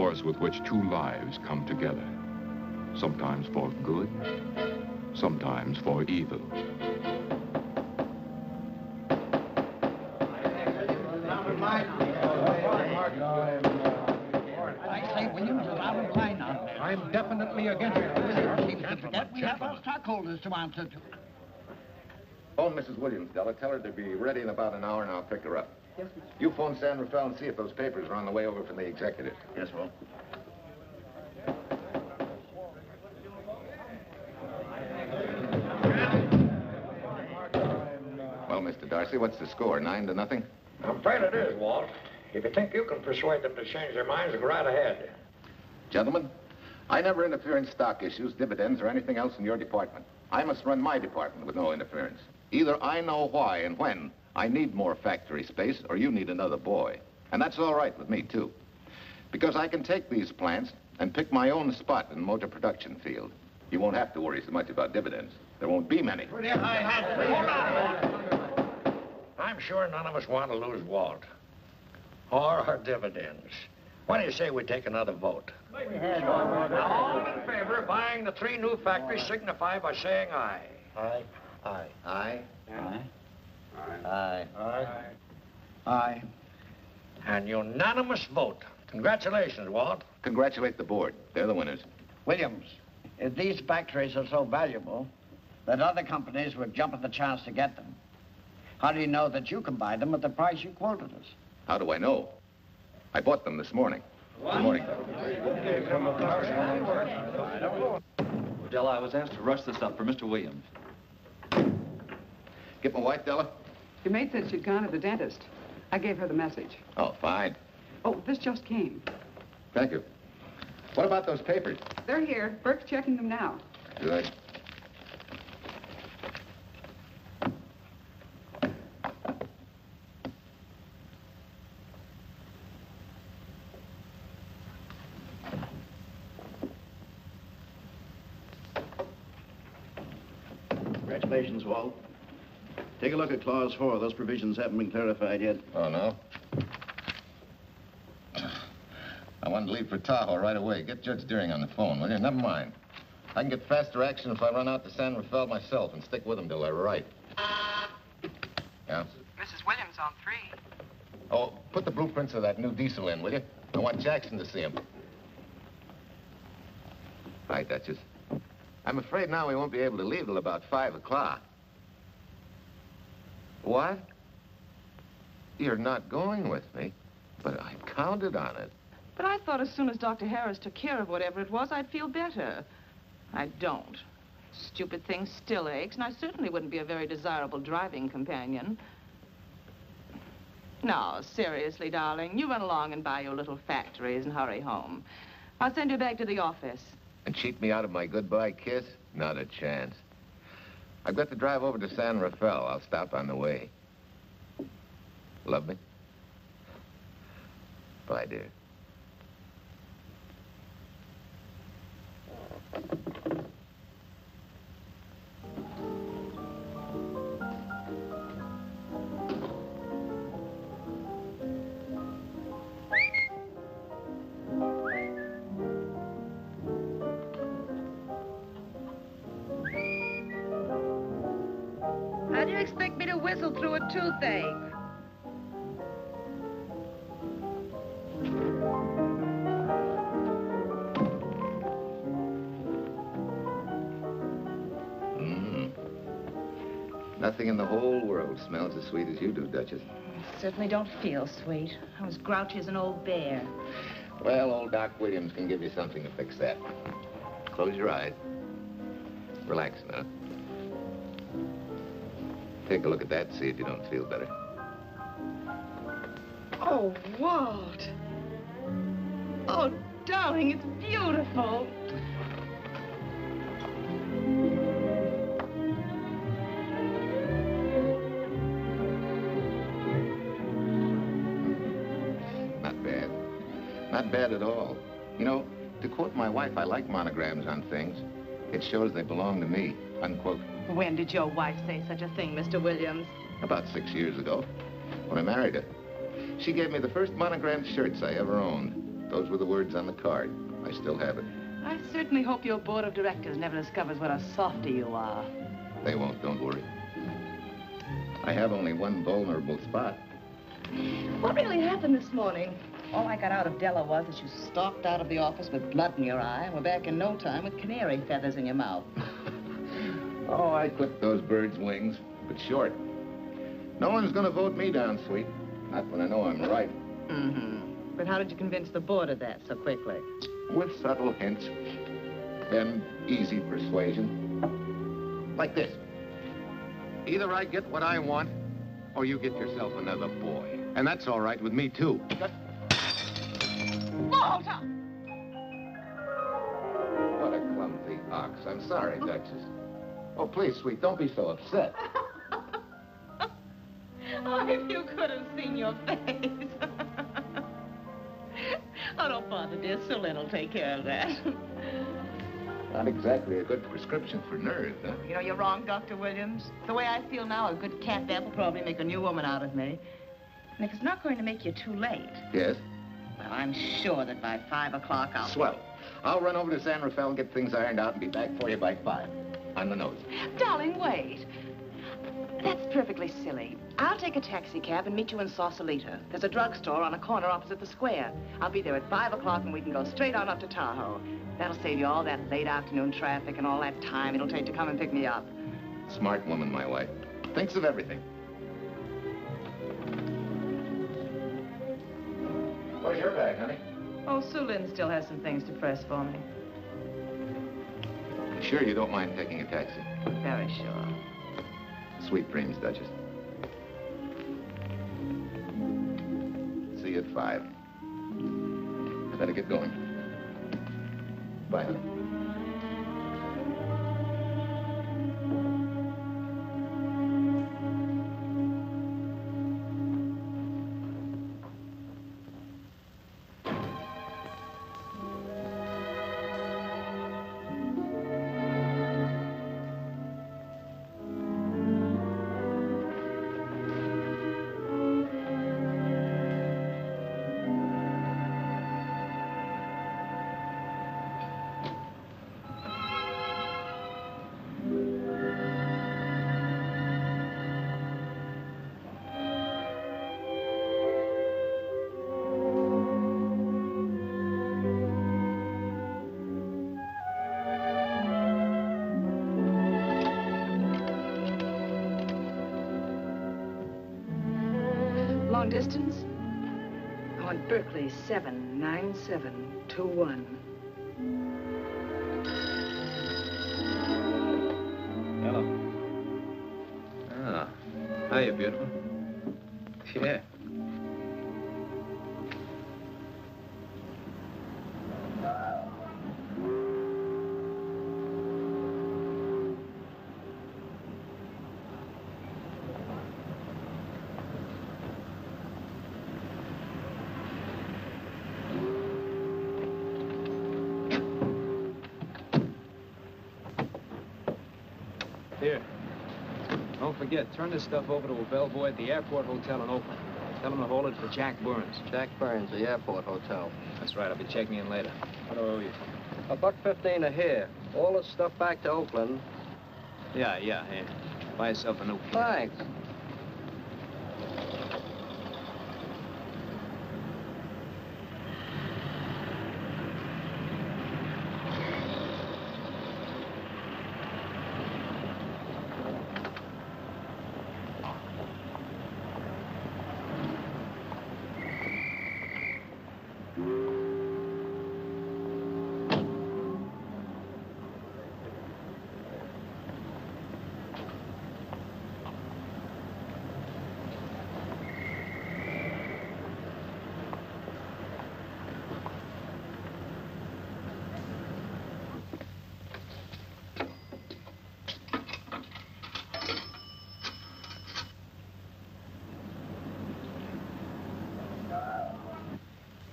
Impact. Force with which two lives come together. Sometimes for good, sometimes for evil. I say, Williams, is out of line out there. I'm definitely against it. Seems to forget we have our stockholders to answer to. Oh, Phone Mrs. Williams, Della. Tell her to be ready in about an hour and I'll pick her up. Yes, You phone San Rafael and see if those papers are on the way over from the executive. Yes, Will. Well, Mr. Darcy, what's the score? Nine to nothing? I'm afraid it is, Walt. If you think you can persuade them to change their minds, go right ahead. Gentlemen, I never interfere in stock issues, dividends, or anything else in your department. I must run my department with no interference. Either I know why and when I need more factory space, or you need another boy. And that's all right with me, too. Because I can take these plants and pick my own spot in the motor production field. You won't have to worry so much about dividends. There won't be many. I'm sure none of us want to lose Walt. Or our dividends. Why don't you say we take another vote? All in favor of buying the three new factories signify by saying aye. Aye. Aye. Aye. Aye. Aye. Aye. Aye. Aye. And unanimous vote. Congratulations, Walt. Congratulate the board. They're the winners. Williams, if these factories are so valuable that other companies would jump at the chance to get them, how do you know that you can buy them at the price you quoted us? How do I know? I bought them this morning. Good morning. Della, I was asked to rush this up for Mr. Williams. Get my wife, Della? Your maid said she'd gone to the dentist. I gave her the message. Oh, fine. Oh, this just came. Thank you. What about those papers? They're here. Burke's checking them now. Good. Congratulations, Walt. Take a look at Clause 4. Those provisions haven't been clarified yet. Oh, no? I want to leave for Tahoe right away. Get Judge Deering on the phone, will you? Never mind. I can get faster action if I run out to San Rafael myself and stick with him till they're right. Yeah? Mrs. Williams on three. Oh, put the blueprints of that new diesel in, will you? I want Jackson to see him. Hi, Duchess. I'm afraid now we won't be able to leave till about 5 o'clock. What? You're not going with me, but I counted on it. But I thought as soon as Dr. Harris took care of whatever it was, I'd feel better. I don't. Stupid thing still aches, and I certainly wouldn't be a very desirable driving companion. No, seriously, darling, you run along and buy your little factories and hurry home. I'll send you back to the office. And cheat me out of my goodbye kiss? Not a chance. I've got to drive over to San Rafael. I'll stop on the way. Love me? Bye, dear. Through a toothache? Mm. Nothing in the whole world smells as sweet as you do, Duchess. I Certainly don't feel sweet. I was grouchy as an old bear. Well, old Doc Williams can give you something to fix that. Close your eyes. Relax a now. Take a look at that, see if you don't feel better. Oh, Walt. Oh, darling, it's beautiful. Not bad. Not bad at all. You know, to quote my wife, I like monograms on things. It shows they belong to me, unquote. When did your wife say such a thing, Mr. Williams? About six years ago, when I married her. She gave me the first monogrammed shirts I ever owned. Those were the words on the card. I still have it. I certainly hope your board of directors never discovers what a softy you are. They won't, don't worry. I have only one vulnerable spot. What really happened this morning? All I got out of Della was that you stalked out of the office with blood in your eye and were back in no time with canary feathers in your mouth. oh, I clipped those birds' wings, but short. No one's gonna vote me down, sweet. Not when I know I'm right. Mm-hmm. But how did you convince the board of that so quickly? With subtle hints and easy persuasion. Like this. Either I get what I want, or you get yourself another boy. And that's all right with me, too. Walter! What a clumsy ox. I'm sorry, Duchess. Oh, please, sweet, don't be so upset. oh, if you could have seen your face. oh, don't bother, dear. Su Lin will take care of that. Not exactly a good prescription for nerves, huh? You know, you're wrong, Dr. Williams. The way I feel now, a good cat nap will probably make a new woman out of me. And if it's not going to make you too late... Yes? Well, I'm sure that by five o'clock I'll... Swell. I'll run over to San Rafael, get things ironed out, and be back for you by five. On the nose. Darling, wait. That's perfectly silly. I'll take a taxi cab and meet you in Sausalito. There's a drugstore on a corner opposite the square. I'll be there at 5 o'clock and we can go straight on up to Tahoe. That'll save you all that late afternoon traffic and all that time it'll take to come and pick me up. Smart woman, my wife. Thinks of everything. Where's your bag, honey? Oh, Su Lin still has some things to press for me. Sure you don't mind taking a taxi? Very sure. Sweet dreams, Duchess. See you at five. I Better get going. Bye, honey. 379721. Hello. Ah. Hiya, beautiful. Yeah. Turn this stuff over to a bellboy at the Airport Hotel in Oakland. Tell him to hold it for Jack Burns. Jack Burns, the airport hotel. That's right. I'll be checking in later. What do I owe you? A buck fifteen a here. All the stuff back to Oakland. Yeah, yeah. Here. Buy yourself a new. Thanks.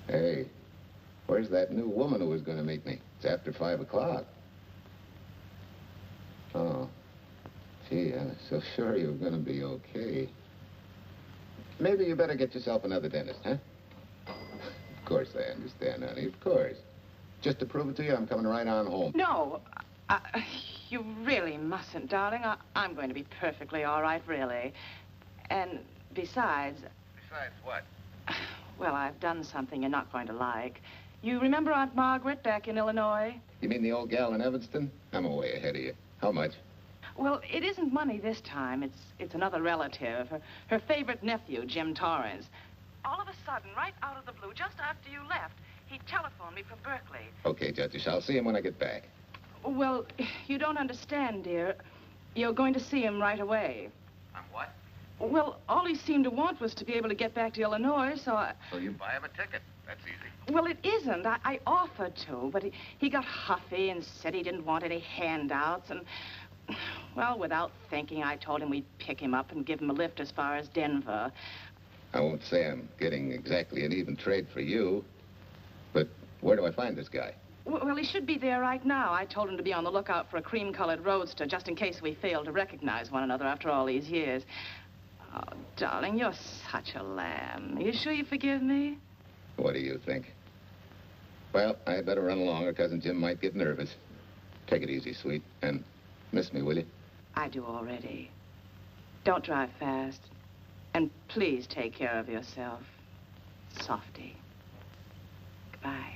Hey, where's that new woman who was going to meet me? It's after five o'clock. Oh. Gee, I was so sure you were going to be okay. maybe you better get yourself another dentist, huh? Of course I understand, honey, of course. Just to prove it to you, I'm coming right on home. No, I, you really mustn't, darling. I, I'm going to be perfectly all right, really. And besides, Besides what? well, I've done something you're not going to like. You remember Aunt Margaret back in Illinois? You mean the old gal in Evanston? I'm away ahead of you. How much? Well, it isn't money this time. It's it's another relative, her, her favorite nephew, Jim Torrance. All of a sudden, right out of the blue, just after you left, he telephoned me from Berkeley. Okay, Judge, I'll see him when I get back. Well, you don't understand, dear. You're going to see him right away. I'm what? Well, all he seemed to want was to be able to get back to Illinois, so I... So you buy him a ticket. That's easy. Well, it isn't. I, I offered to, but he, he got huffy and said he didn't want any handouts, and... Well, without thinking, I told him we'd pick him up and give him a lift as far as Denver. I won't say I'm getting exactly an even trade for you, but where do I find this guy? Well, he should be there right now. I told him to be on the lookout for a cream-colored roadster, just in case we failed to recognize one another after all these years. Oh, darling, you're such a lamb. Are you sure you forgive me? What do you think? Well, I better run along or Cousin Jim might get nervous. Take it easy, sweet, and miss me, will you? I do already. Don't drive fast. And please take care of yourself. Softy. Goodbye.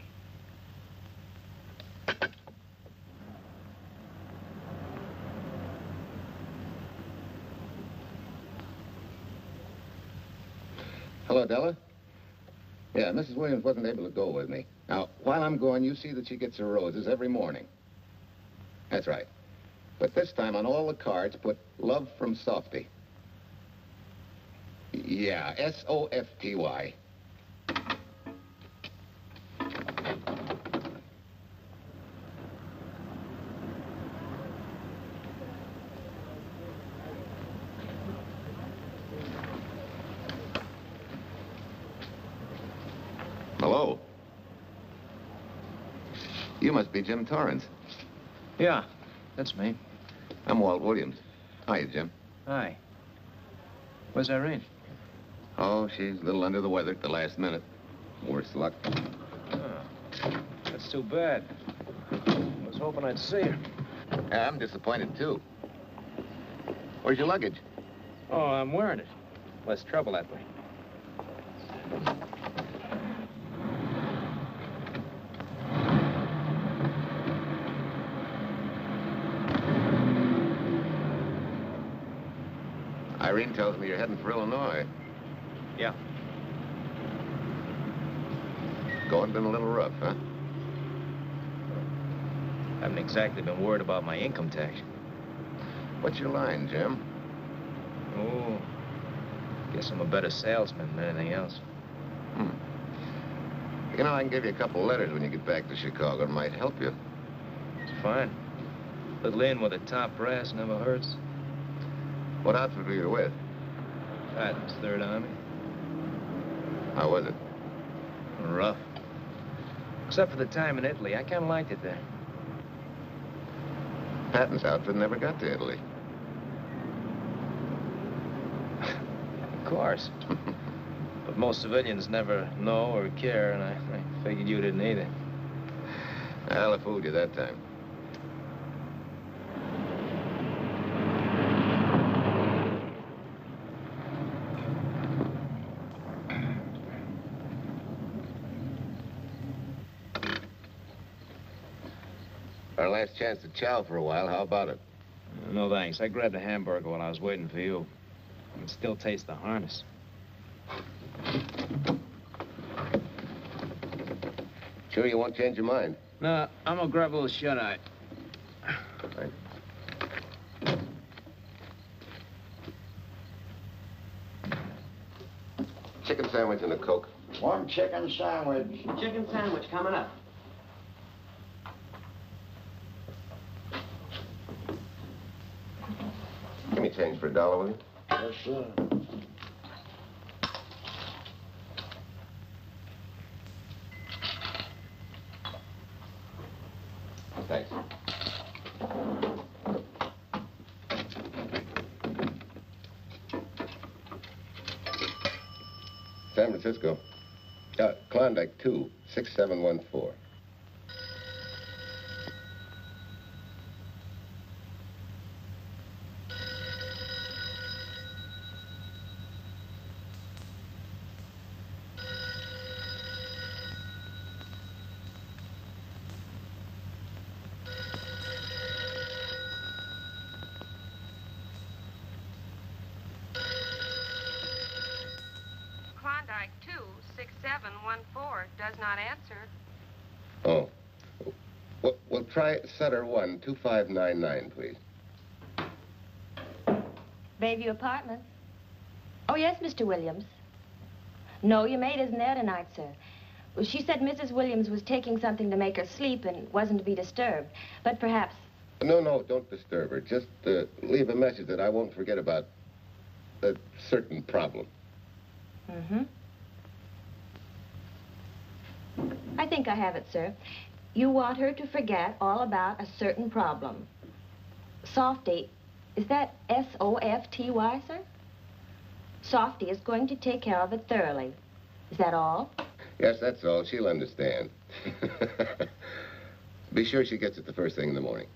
Hello, Della? Yeah, Mrs. Williams wasn't able to go with me. Now, while I'm gone, you see that she gets her roses every morning. That's right. But this time on all the cards, put love from Softy. Yeah, S-O-F-T-Y. Hello. You must be Jim Torrance. Yeah, that's me. I'm Walt Williams. Hiya, Jim. Hi. Where's Irene? Oh, she's a little under the weather at the last minute. Worse luck. Oh, that's too bad. I was hoping I'd see her. Yeah, I'm disappointed, too. Where's your luggage? Oh, I'm wearing it. Less trouble that way. Irene tells me you're heading for Illinois. Yeah. Going been a little rough, huh? I Haven't exactly been worried about my income tax. What's your line, Jim? Oh, guess I'm a better salesman than anything else. Hmm. You know, I can give you a couple letters when you get back to Chicago. It might help you. It's fine. Little in with the top brass never hurts. What outfit were you with? Patton's Third Army. How was it? Rough. Except for the time in Italy. I kind of liked it there. Patton's outfit never got to Italy. Of course. but most civilians never know or care, and I, I figured you didn't either. Well, I fooled you that time. Our last chance to chow for a while. How about it? Uh, no thanks. I grabbed a hamburger while I was waiting for you. I can still taste the harness. Sure you won't change your mind? No, I'm gonna grab a little shut-eye. Right. Chicken sandwich and a Coke. One chicken sandwich. Chicken sandwich coming up. Give me change for a dollar, will you? Yes, sir. Thanks. Francisco. Uh, Klondike 2, 6714. Klondike 26714 does not answer. Oh. Well, well, try Sutter 1, 2599, please. Bayview Apartments. Oh, yes, Mr. Williams. No, your maid isn't there tonight, sir. Well, she said Mrs. Williams was taking something to make her sleep and wasn't to be disturbed. But perhaps... No, no, don't disturb her. Just uh, leave a message that I won't forget about a certain problem. Mm-hmm. I think I have it, sir. You want her to forget all about a certain problem. Softy, is that S-O-F-T-Y, sir? Softy is going to take care of it thoroughly. Is that all? Yes, that's all. She'll understand. Be sure she gets it the first thing in the morning.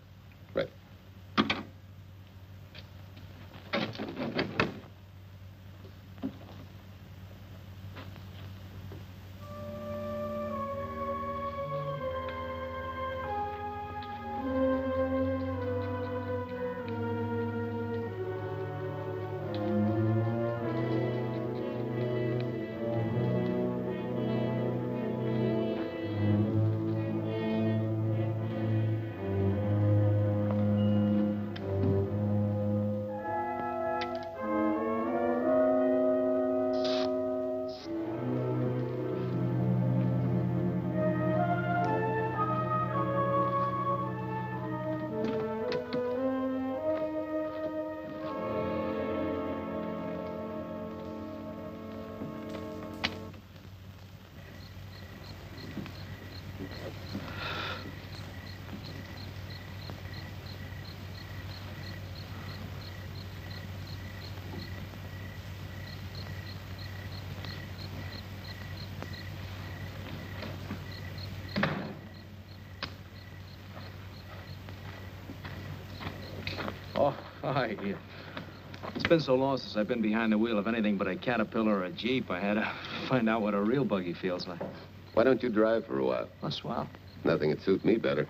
Been so long since I've been behind the wheel of anything but a Caterpillar or a Jeep. I had to find out what a real buggy feels like. Why don't you drive for a while? Oh, swell. Nothing would suit me better.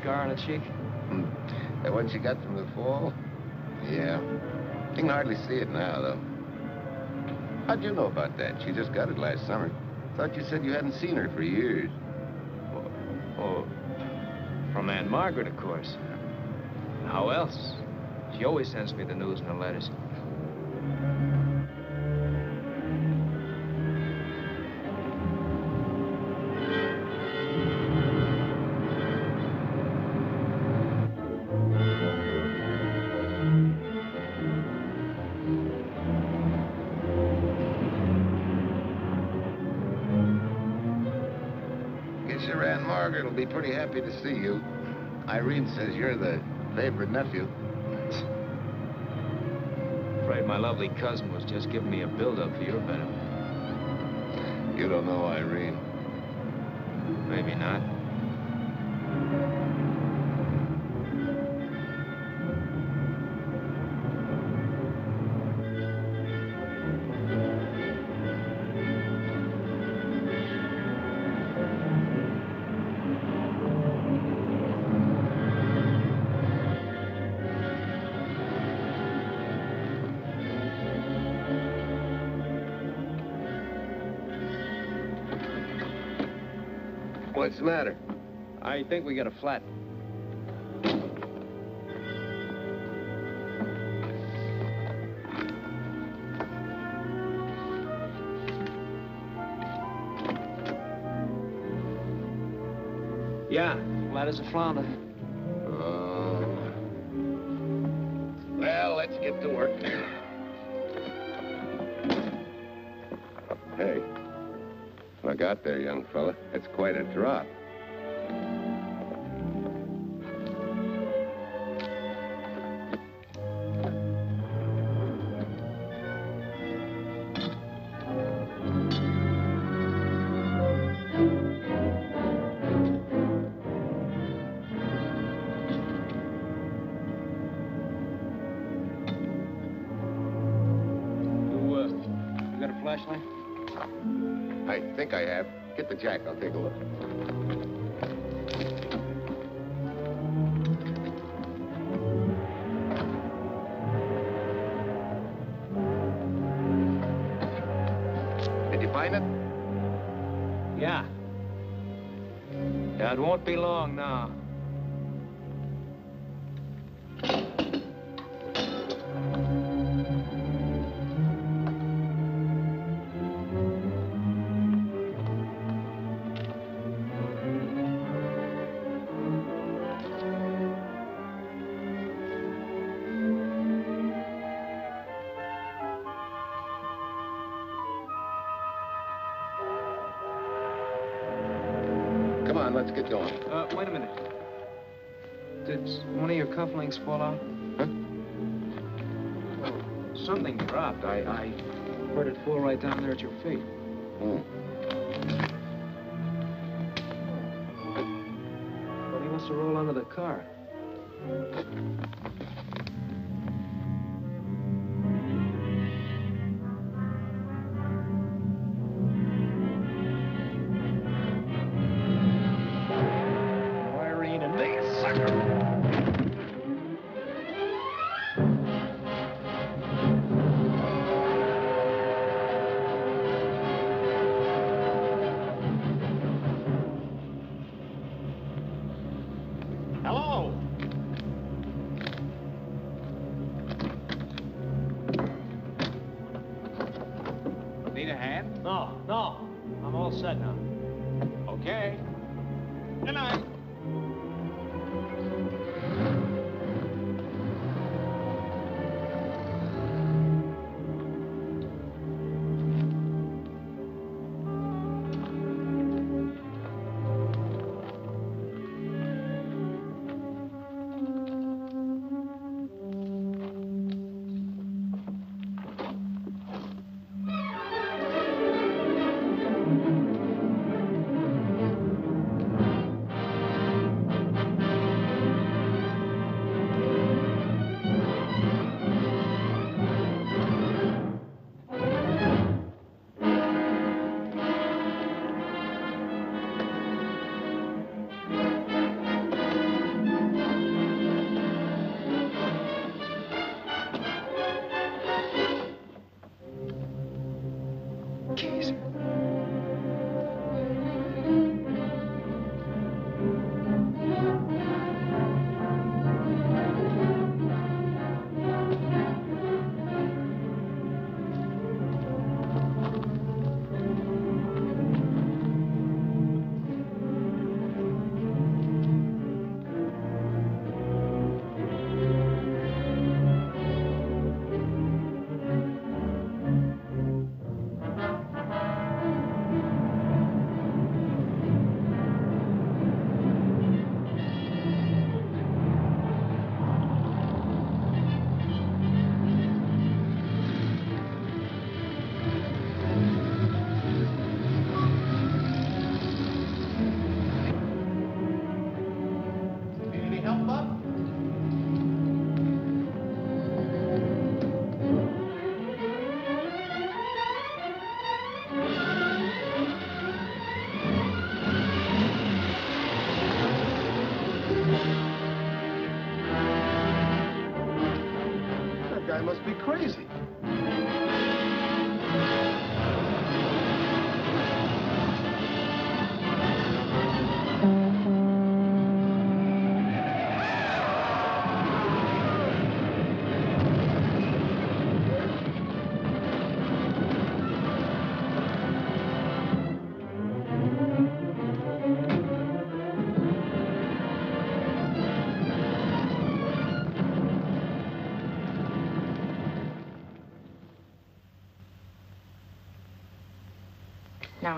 Scar on her cheek? Hmm. That one she got from the fall? Yeah. You can hardly see it now, though. How'd you know about that? She just got it last summer. Thought you said you hadn't seen her for years. Oh, oh from Aunt Margaret, of course. How else? She always sends me the news in her letters. Irene says you're the favorite nephew. Afraid my lovely cousin was just giving me a build-up for your benefit. You don't know Irene. What's the matter? I think we got a flat. Yeah, flat as a flounder. Oh. Well, let's get to work. Hey, I got there, young fella. It's quite a drop.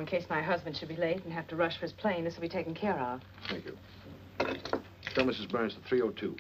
In case my husband should be late and have to rush for his plane, this will be taken care of. Thank you. Tell Mrs. Burns the 302.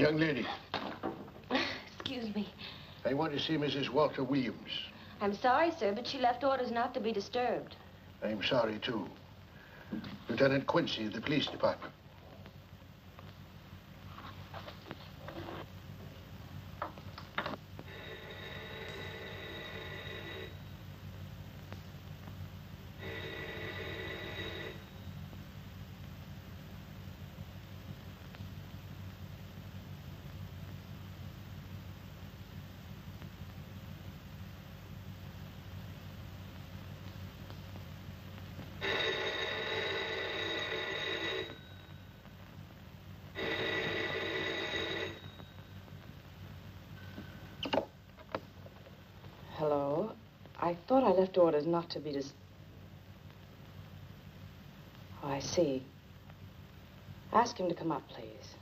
Young lady, Excuse me. I want to see Mrs. Walter Williams. I'm sorry, sir, but she left orders not to be disturbed. I'm sorry, too. Lieutenant Quincy of the police department. Hello? I thought I left orders not to be dis... Oh, I see. Ask him to come up, please.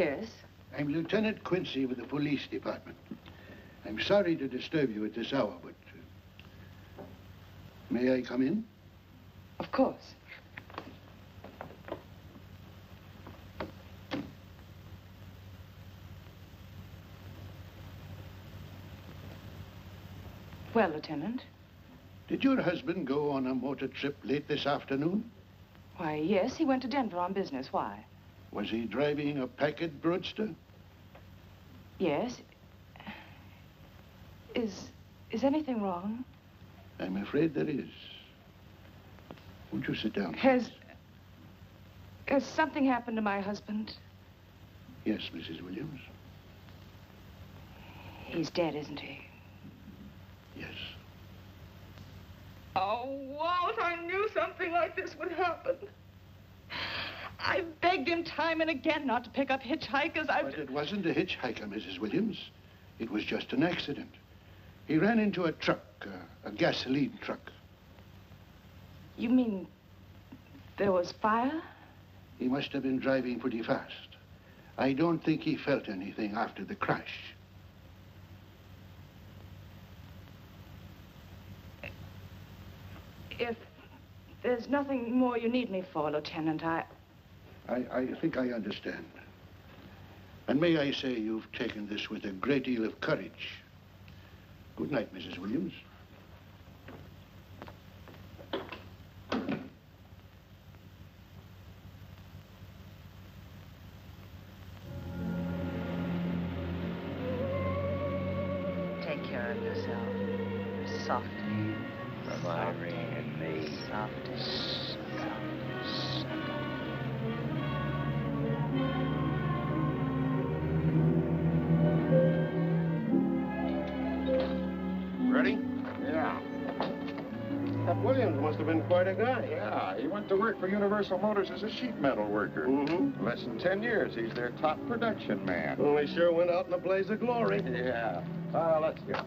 Yes? I'm Lieutenant Quincy with the police department. I'm sorry to disturb you at this hour, but... Uh, may I come in? Of course. Well, Lieutenant? Did your husband go on a motor trip late this afternoon? Why, yes, he went to Denver on business. Why? Was he driving a Packard roadster? Yes. Is... is anything wrong? I'm afraid there is. Won't you sit down? Has... has something happened to my husband? Yes, Mrs. Williams. He's dead, isn't he? Yes. Oh, Walt, I knew something like this would happen. I begged him time and again not to pick up hitchhikers. I... But it wasn't a hitchhiker, Mrs. Williams. It was just an accident. He ran into a truck, uh, a gasoline truck. You mean there was fire? He must have been driving pretty fast. I don't think he felt anything after the crash. If there's nothing more you need me for, Lieutenant, I... I, I think I understand. And may I say you've taken this with a great deal of courage. Good night, Mrs. Williams. For Universal Motors as a sheet metal worker. Mm-hmm. Less than 10 years, he's their top production man. Well, he sure went out in a blaze of glory. Yeah. Uh, let's go.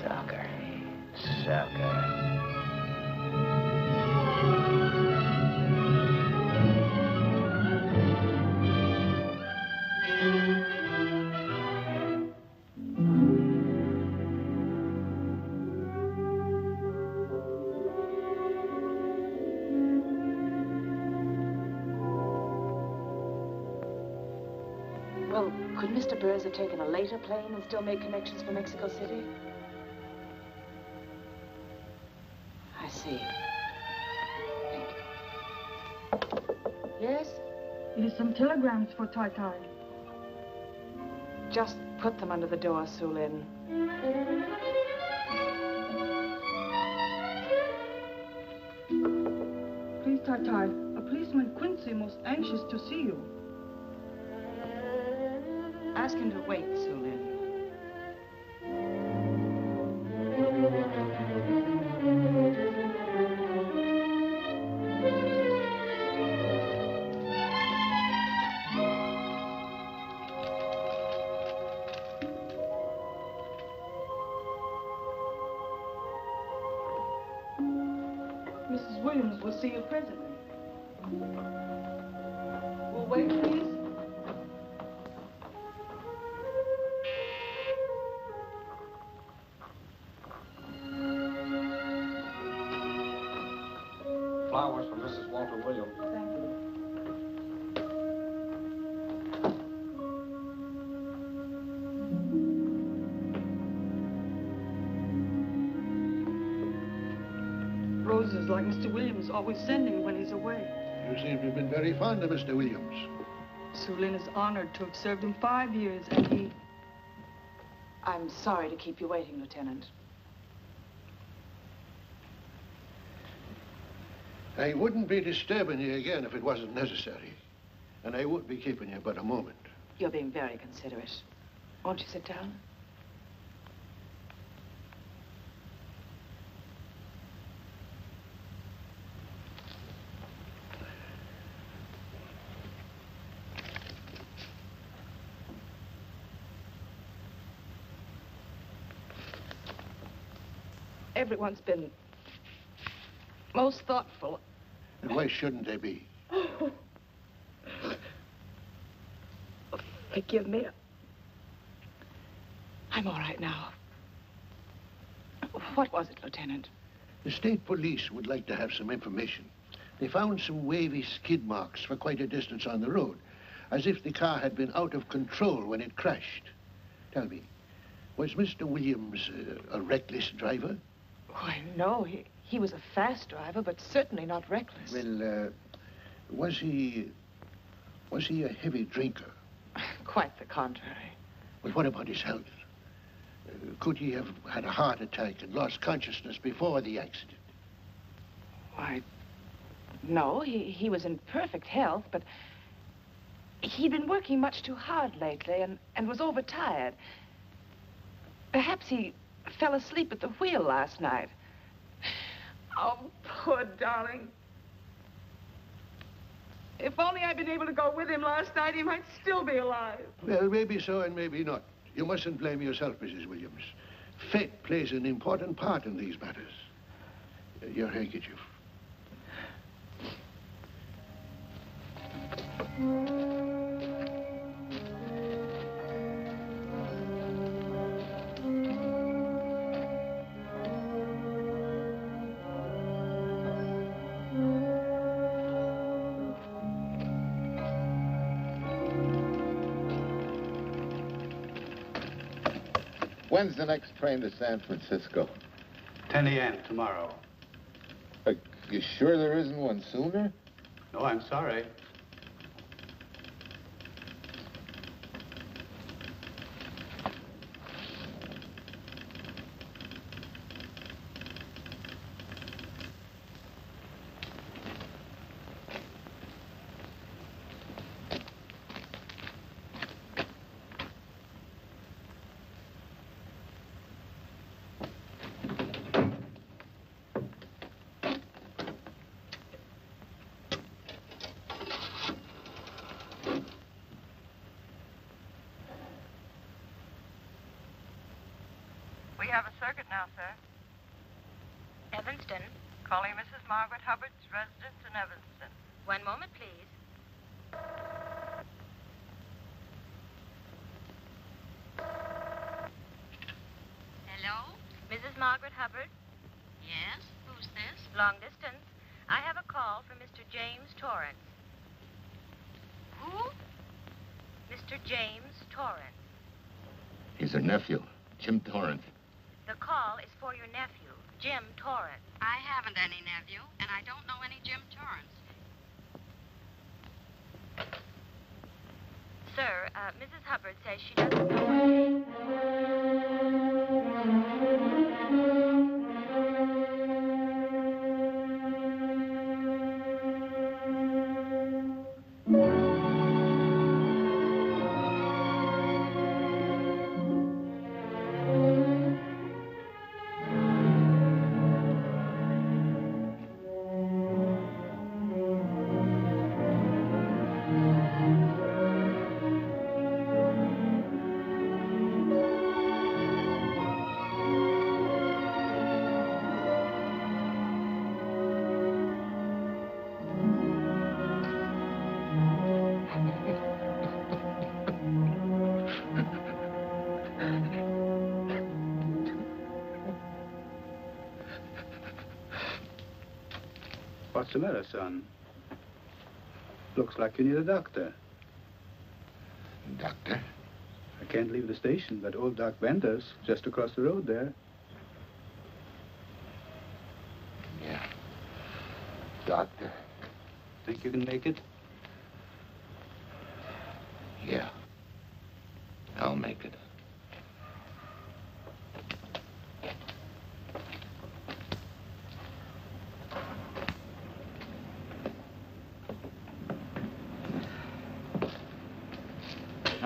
Sucker. Sucker. Have taken a later plane and still made connections for Mexico City? I see. Yes? It is some telegrams for Tai Tai. Just put them under the door, Su Lin. Please, Tai Tai, a policeman Quincy most anxious to see you. Ask him to wait, Su Lin. Williams always sending when he's away. You seem to have been very fond of Mr. Williams. Su Lin is honored to have served him five years, and he... I'm sorry to keep you waiting, Lieutenant. I wouldn't be disturbing you again if it wasn't necessary. And I would be keeping you but a moment. You're being very considerate. Won't you sit down? Everyone's been most thoughtful. And why shouldn't they be? Forgive me. I'm all right now. What was it, Lieutenant? The state police would like to have some information. They found some wavy skid marks for quite a distance on the road, as if the car had been out of control when it crashed. Tell me, was Mr. Williams uh, a reckless driver? Why, no. He, he was a fast driver, but certainly not reckless. Well, uh, was he... was he a heavy drinker? Quite the contrary. But what about his health? Uh, could he have had a heart attack and lost consciousness before the accident? Why, no. He, he was in perfect health, but he'd been working much too hard lately and, and was overtired. Perhaps he fell asleep at the wheel last night. Oh, poor darling. If only I'd been able to go with him last night, he might still be alive. Well, maybe so and maybe not. You mustn't blame yourself, Mrs. Williams. Fate plays an important part in these matters. Your handkerchief. Mm. When's the next train to San Francisco? 10 a.m. tomorrow. Uh, you sure there isn't one sooner? No, I'm sorry. We have a circuit now, sir. Evanston. Calling Mrs. Margaret Hubbard's residence in Evanston. One moment, please. Hello? Mrs. Margaret Hubbard? Yes? Who's this? Long distance. I have a call from Mr. James Torrance. Who? Mr. James Torrance. He's her nephew, Jim Torrance. The call is for your nephew, Jim Torrance. I haven't any nephew, and I don't know any Jim Torrance. Sir, uh, Mrs. Hubbard says she doesn't know. Matter, son? Looks like you need a doctor. Doctor? I can't leave the station, but old Doc Bender's just across the road there. Yeah. Doctor? Think you can make it? Yeah. I'll make it.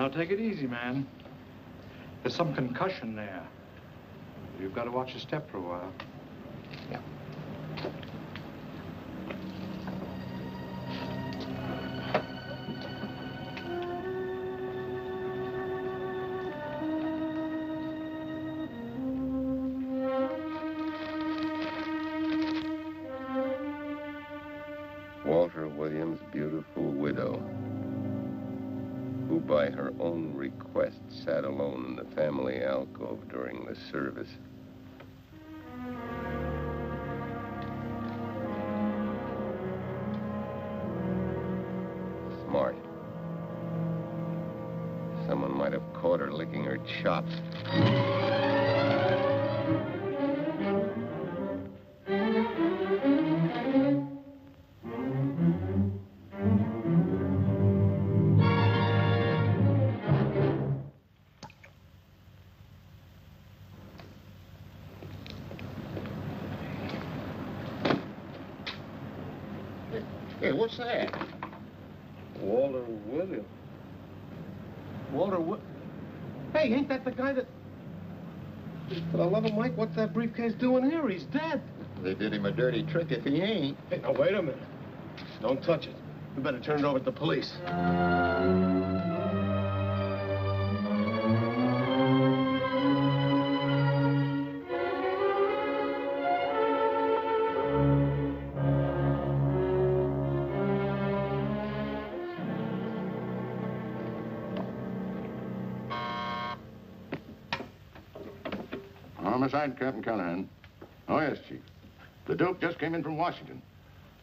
Now take it easy, man. There's some concussion there. You've got to watch your step for a while. Her chops. Hey, what's that? Walter Williams. Walter Wi... Hey, ain't that the guy that... For the love of Mike, what's that briefcase doing here? He's dead. They did him a dirty trick if he ain't. Hey, now, wait a minute. Don't touch it. We better turn it over to the police.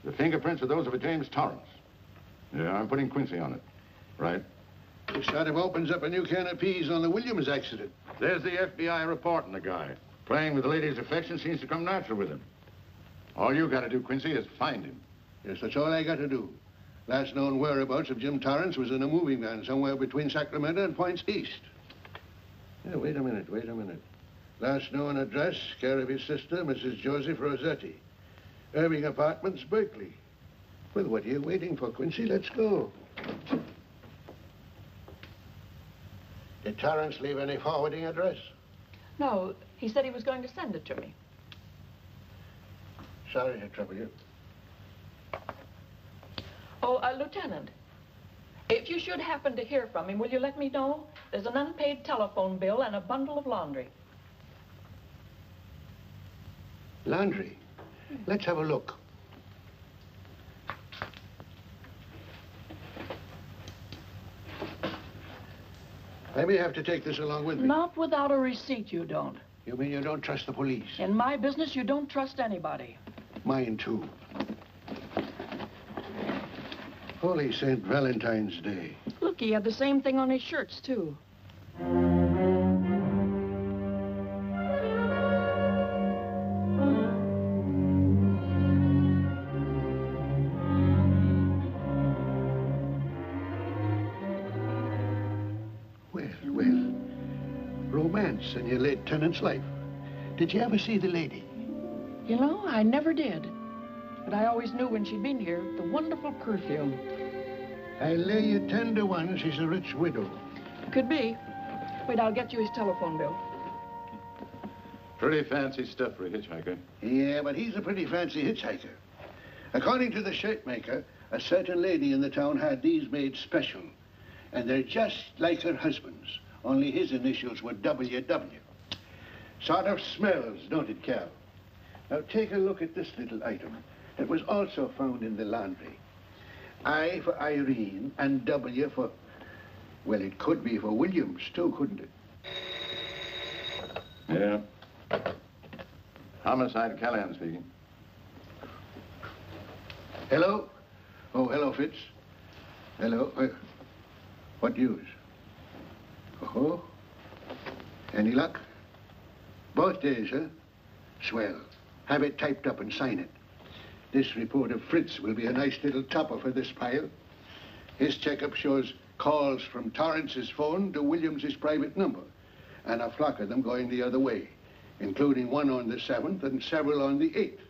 The fingerprints are those of a James Torrance. Yeah, I'm putting Quincy on it. Right. This sort of opens up a new can of peas on the Williams accident. There's the FBI reporting the guy. Playing with the lady's affection seems to come natural with him. All you got to do, Quincy, is find him. Yes, that's all I got to do. Last known whereabouts of Jim Torrance was in a moving van somewhere between Sacramento and Points East. Yeah, wait a minute, wait a minute. Last known address, care of his sister, Mrs. Joseph Rossetti. Irving Apartments, Berkeley. Well, what are you waiting for, Quincy? Let's go. Did Torrance leave any forwarding address? No, he said he was going to send it to me. Sorry to trouble you. Oh, uh, Lieutenant, if you should happen to hear from him, will you let me know? There's an unpaid telephone bill and a bundle of laundry. Laundry. Let's have a look. I may have to take this along with me. Not without a receipt, you don't. You mean you don't trust the police? In my business, you don't trust anybody. Mine, too. Holy St. Valentine's Day. Look, he had the same thing on his shirts, too. Your late tenant's life. Did you ever see the lady? You know, I never did. But I always knew when she'd been here, the wonderful perfume. I lay you ten to one she's a rich widow. Could be. Wait, I'll get you his telephone bill. Pretty fancy stuff for a hitchhiker. Yeah, but he's a pretty fancy hitchhiker. According to the shirt maker, a certain lady in the town had these made special. And they're just like her husband's, only his initials were WW. Sort of smells, don't it, Cal? Now take a look at this little item. It was also found in the laundry. I for Irene and W for... Well, it could be for Williams, too, couldn't it? Yeah. Homicide, Callahan speaking. Hello? Oh, hello, Fitz. Hello. Uh, what news? Oh? Any luck? Both days, huh? Swell. Have it typed up and sign it. This report of Fritz will be a nice little topper for this pile. His checkup shows calls from Torrance's phone to Williams's private number, and a flock of them going the other way, including one on the 7th and several on the 8th.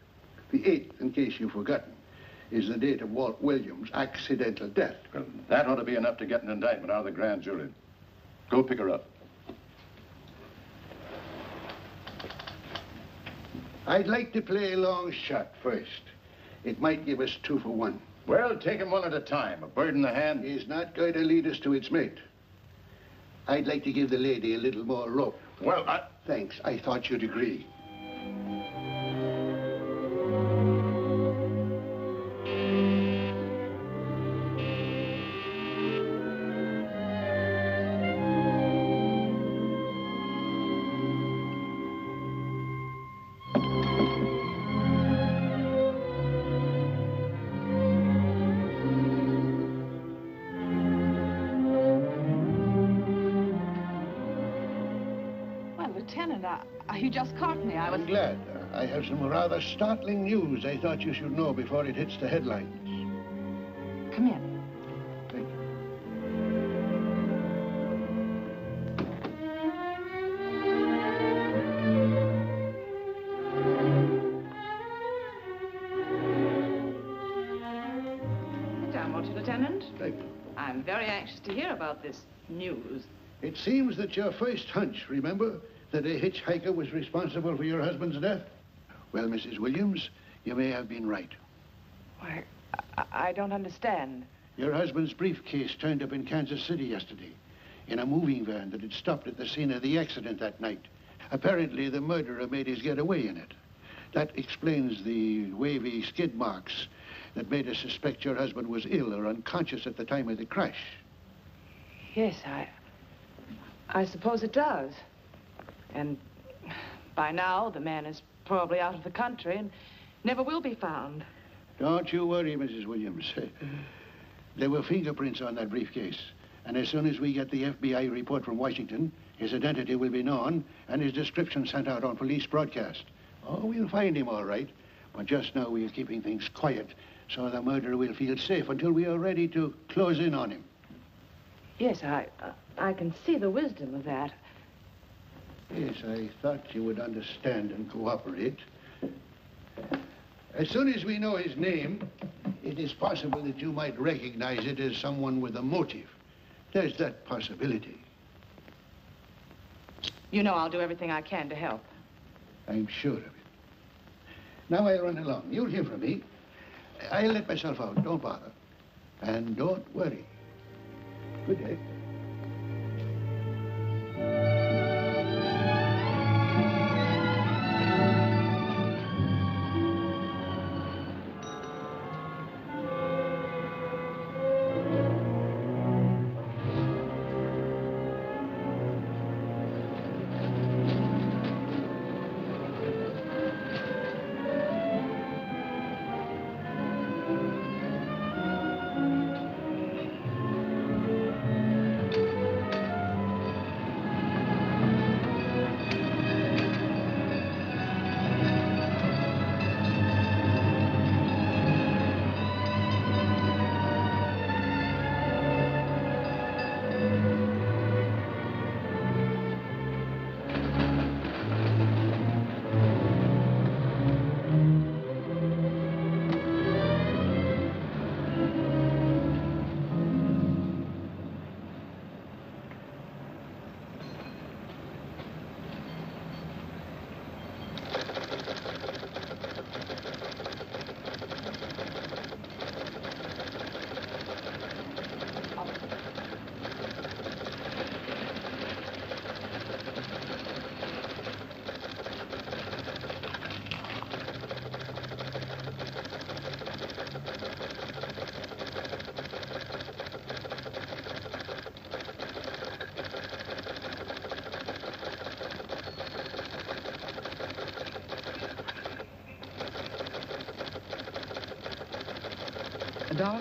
The 8th, in case you've forgotten, is the date of Walt Williams' accidental death. Well, that ought to be enough to get an indictment out of the grand jury. Go pick her up. I'd like to play a long shot first. It might give us two for one. Well, take 'em one at a time. A bird in the hand. Is not going to lead us to its mate. I'd like to give the lady a little more rope. Well, I... Thanks. I thought you'd agree. Rather startling news I thought you should know before it hits the headlines. Come in. Sit down, you, Lieutenant? Thank you. I'm very anxious to hear about this news. It seems that your first hunch, remember, that a hitchhiker was responsible for your husband's death? Well, Mrs. Williams, you may have been right. Why, I, I don't understand. Your husband's briefcase turned up in Kansas City yesterday in a moving van that had stopped at the scene of the accident that night. Apparently, the murderer made his getaway in it. That explains the wavy skid marks that made us suspect your husband was ill or unconscious at the time of the crash. Yes, I... I suppose it does. And by now, the man is probably out of the country and never will be found. Don't you worry, Mrs. Williams. There were fingerprints on that briefcase. And as soon as we get the FBI report from Washington, his identity will be known and his description sent out on police broadcast. Oh, we'll find him all right. But just now we are keeping things quiet so the murderer will feel safe until we are ready to close in on him. Yes, I, I can see the wisdom of that. Yes, I thought you would understand and cooperate. As soon as we know his name, it is possible that you might recognize it as someone with a motive. There's that possibility. You know I'll do everything I can to help. I'm sure of it. Now I'll run along. You'll hear from me. I'll let myself out. Don't bother. And don't worry. Good day.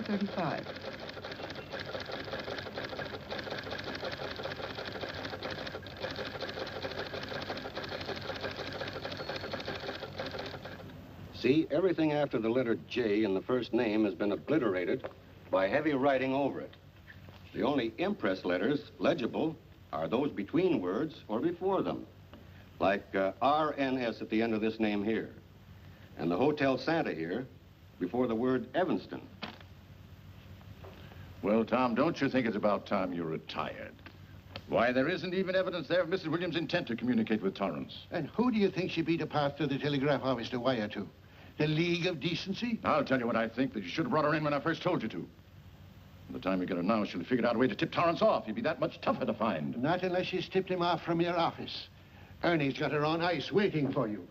A thirty-five. See, everything after the letter J in the first name has been obliterated by heavy writing over it. The only impress letters legible are those between words or before them, like uh, RNS at the end of this name here, and the Hotel Santa here before the word Evanston. Well, Tom, don't you think it's about time you retired? Why, there isn't even evidence there of Mrs. Williams' intent to communicate with Torrance. And who do you think should be the path to the telegraph office to wire to? The League of Decency? I'll tell you what I think, that you should have brought her in when I first told you to. By the time you get her now, she'll have figured out a way to tip Torrance off. He'd be that much tougher to find. Not unless she's tipped him off from your office. Ernie's got her on ice waiting for you.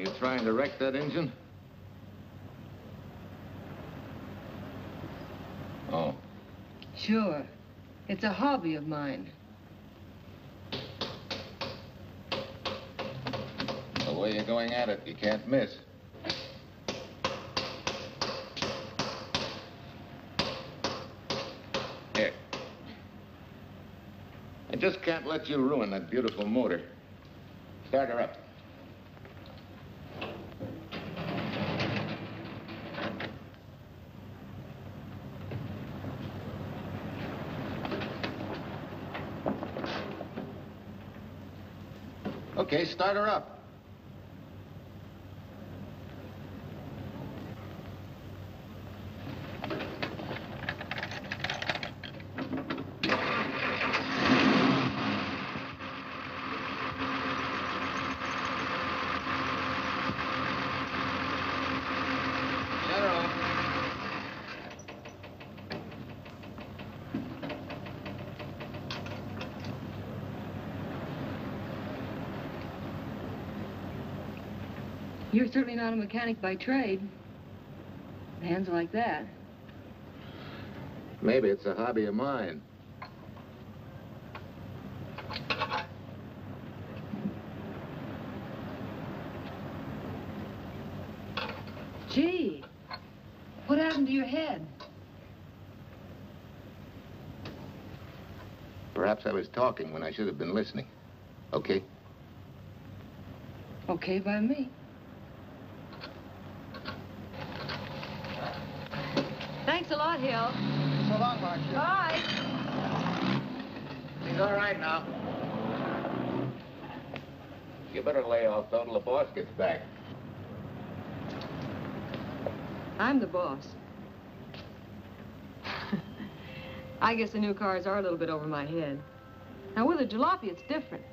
You trying to wreck that engine? Oh. Sure. It's a hobby of mine. The way you're going at it, you can't miss. Here. I just can't let you ruin that beautiful motor. Start her up. Okay, start her up. Shut her off. You're certainly not a mechanic by trade. Hands like that. Maybe it's a hobby of mine. Gee, what happened to your head? Perhaps I was talking when I should have been listening. Okay? Okay by me. Thanks a lot, Hill. So long, Marsha. Bye. He's all right now. You better lay off till the boss gets back. I'm the boss. I guess the new cars are a little bit over my head. Now, with a jalopy, it's different.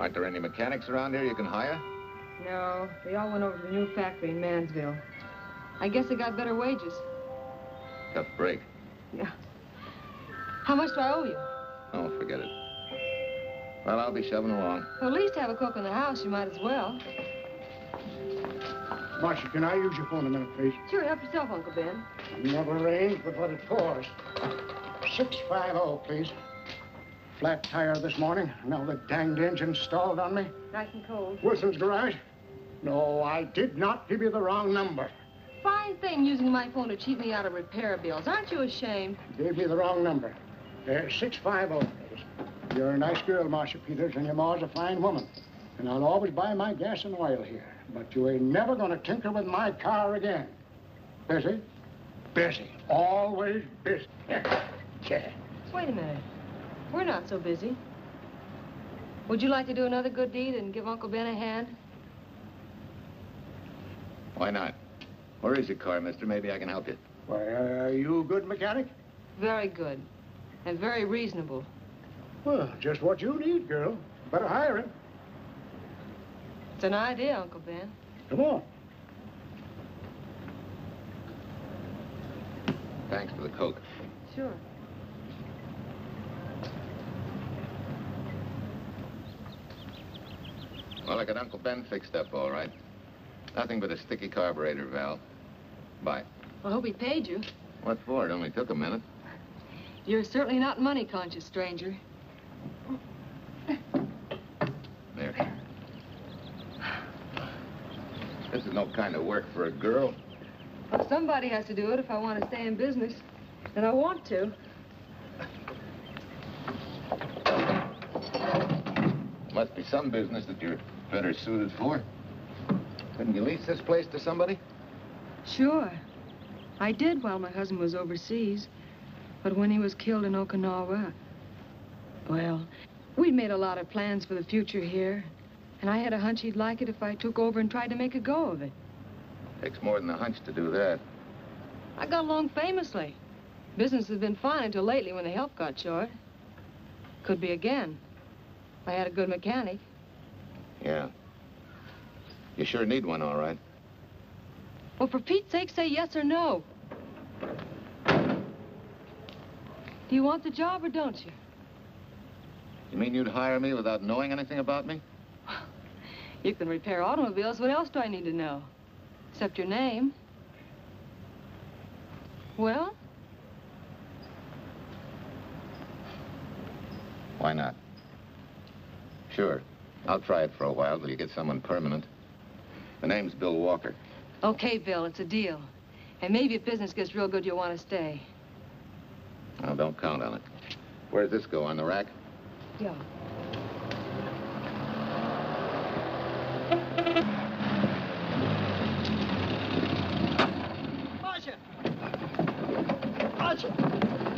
Aren't there any mechanics around here you can hire? No, they all went over to the new factory in Mansville. I guess they got better wages. Tough break. Yeah. How much do I owe you? Oh, forget it. Well, I'll be shoving along. Well, at least have a cook in the house. You might as well. Marsha, can I use your phone a minute, please? Sure, help yourself, Uncle Ben. Never rains but what it pours. 650, please. Flat tire this morning. Now the danged engine stalled on me. Nice and cold. Wilson's garage? No, I did not give you the wrong number. Fine thing using my phone to cheat me out of repair bills. Aren't you ashamed? Gave you the wrong number. Uh, 650, please. You're a nice girl, Marsha Peters, and your ma's a fine woman. And I'll always buy my gas and oil here. But you ain't never gonna tinker with my car again. Busy? Busy. Always busy. Yeah. Wait a minute. We're not so busy. Would you like to do another good deed and give Uncle Ben a hand? Why not? Where is your car, mister? Maybe I can help you. Why, are you a good mechanic? Very good. And very reasonable. Well, just what you need, girl. Better hire him. It's an idea, Uncle Ben. Come on. Thanks for the Coke. Sure. Well, I got Uncle Ben fixed up all right. Nothing but a sticky carburetor valve. Bye. I hope he paid you. What for? It only took a minute. You're certainly not money conscious, stranger. There. This is no kind of work for a girl. Well, somebody has to do it if I want to stay in business. And I want to. Must be some business that you're better suited for. Couldn't you lease this place to somebody? Sure. I did while my husband was overseas. But when he was killed in Okinawa, well, we'd made a lot of plans for the future here. And I had a hunch he'd like it if I took over and tried to make a go of it. Takes more than a hunch to do that. I got along famously. Business has been fine until lately when the help got short. Could be again. I had a good mechanic. Yeah. You sure need one, all right. Well, for Pete's sake, say yes or no. Do you want the job or don't you? You mean you'd hire me without knowing anything about me? You can repair automobiles. What else do I need to know? Except your name. Well, Why not? Sure. I'll try it for a while till you get someone permanent. The name's Bill Walker. okay, Bill, it's a deal. And maybe if business gets real good, you'll want to stay. Well, don't count on it. Where does this go, on the rack? Yeah.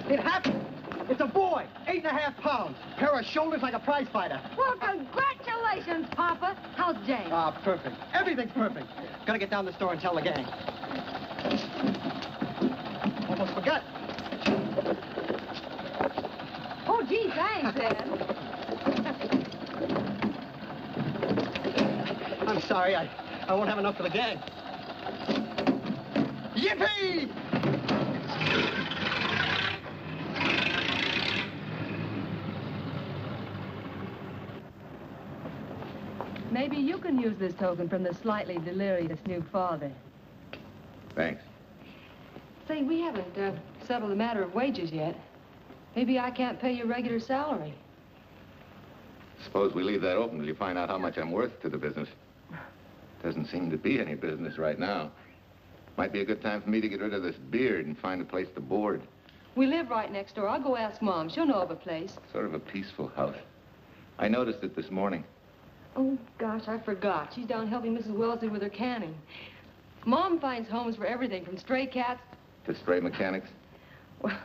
It happened! It's a boy, eight and a half pounds, pair of shoulders like a prize fighter. Well, congratulations, Papa. How's Jane? Ah, perfect. Everything's perfect. Gotta get down to the store and tell the gang. Almost forgot. Gee, thanks, Ed. I'm sorry, I, I won't have enough for the gang. Yippee! Maybe you can use this token from the slightly delirious new father. Thanks. Say, we haven't uh, settled the matter of wages yet. Maybe I can't pay your regular salary. Suppose we leave that open till you find out how much I'm worth to the business. Doesn't seem to be any business right now. Might be a good time for me to get rid of this beard and find a place to board. We live right next door. I'll go ask Mom. She'll know of a place. Sort of a peaceful house. I noticed it this morning. Oh, gosh, I forgot. She's down helping Mrs. Wellesley with her canning. Mom finds homes for everything from stray cats. To stray mechanics. Well,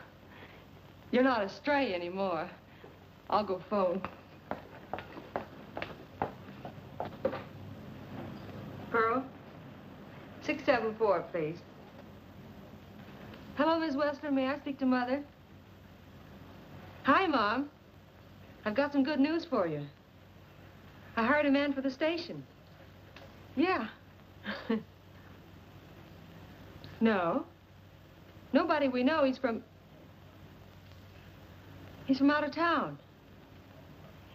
you're not astray anymore. I'll go phone. Pearl? 674, please. Hello, Miss Westler. May I speak to Mother? Hi, Mom. I've got some good news for you. I hired a man for the station. Yeah. no. Nobody we know. He's from... He's from out of town.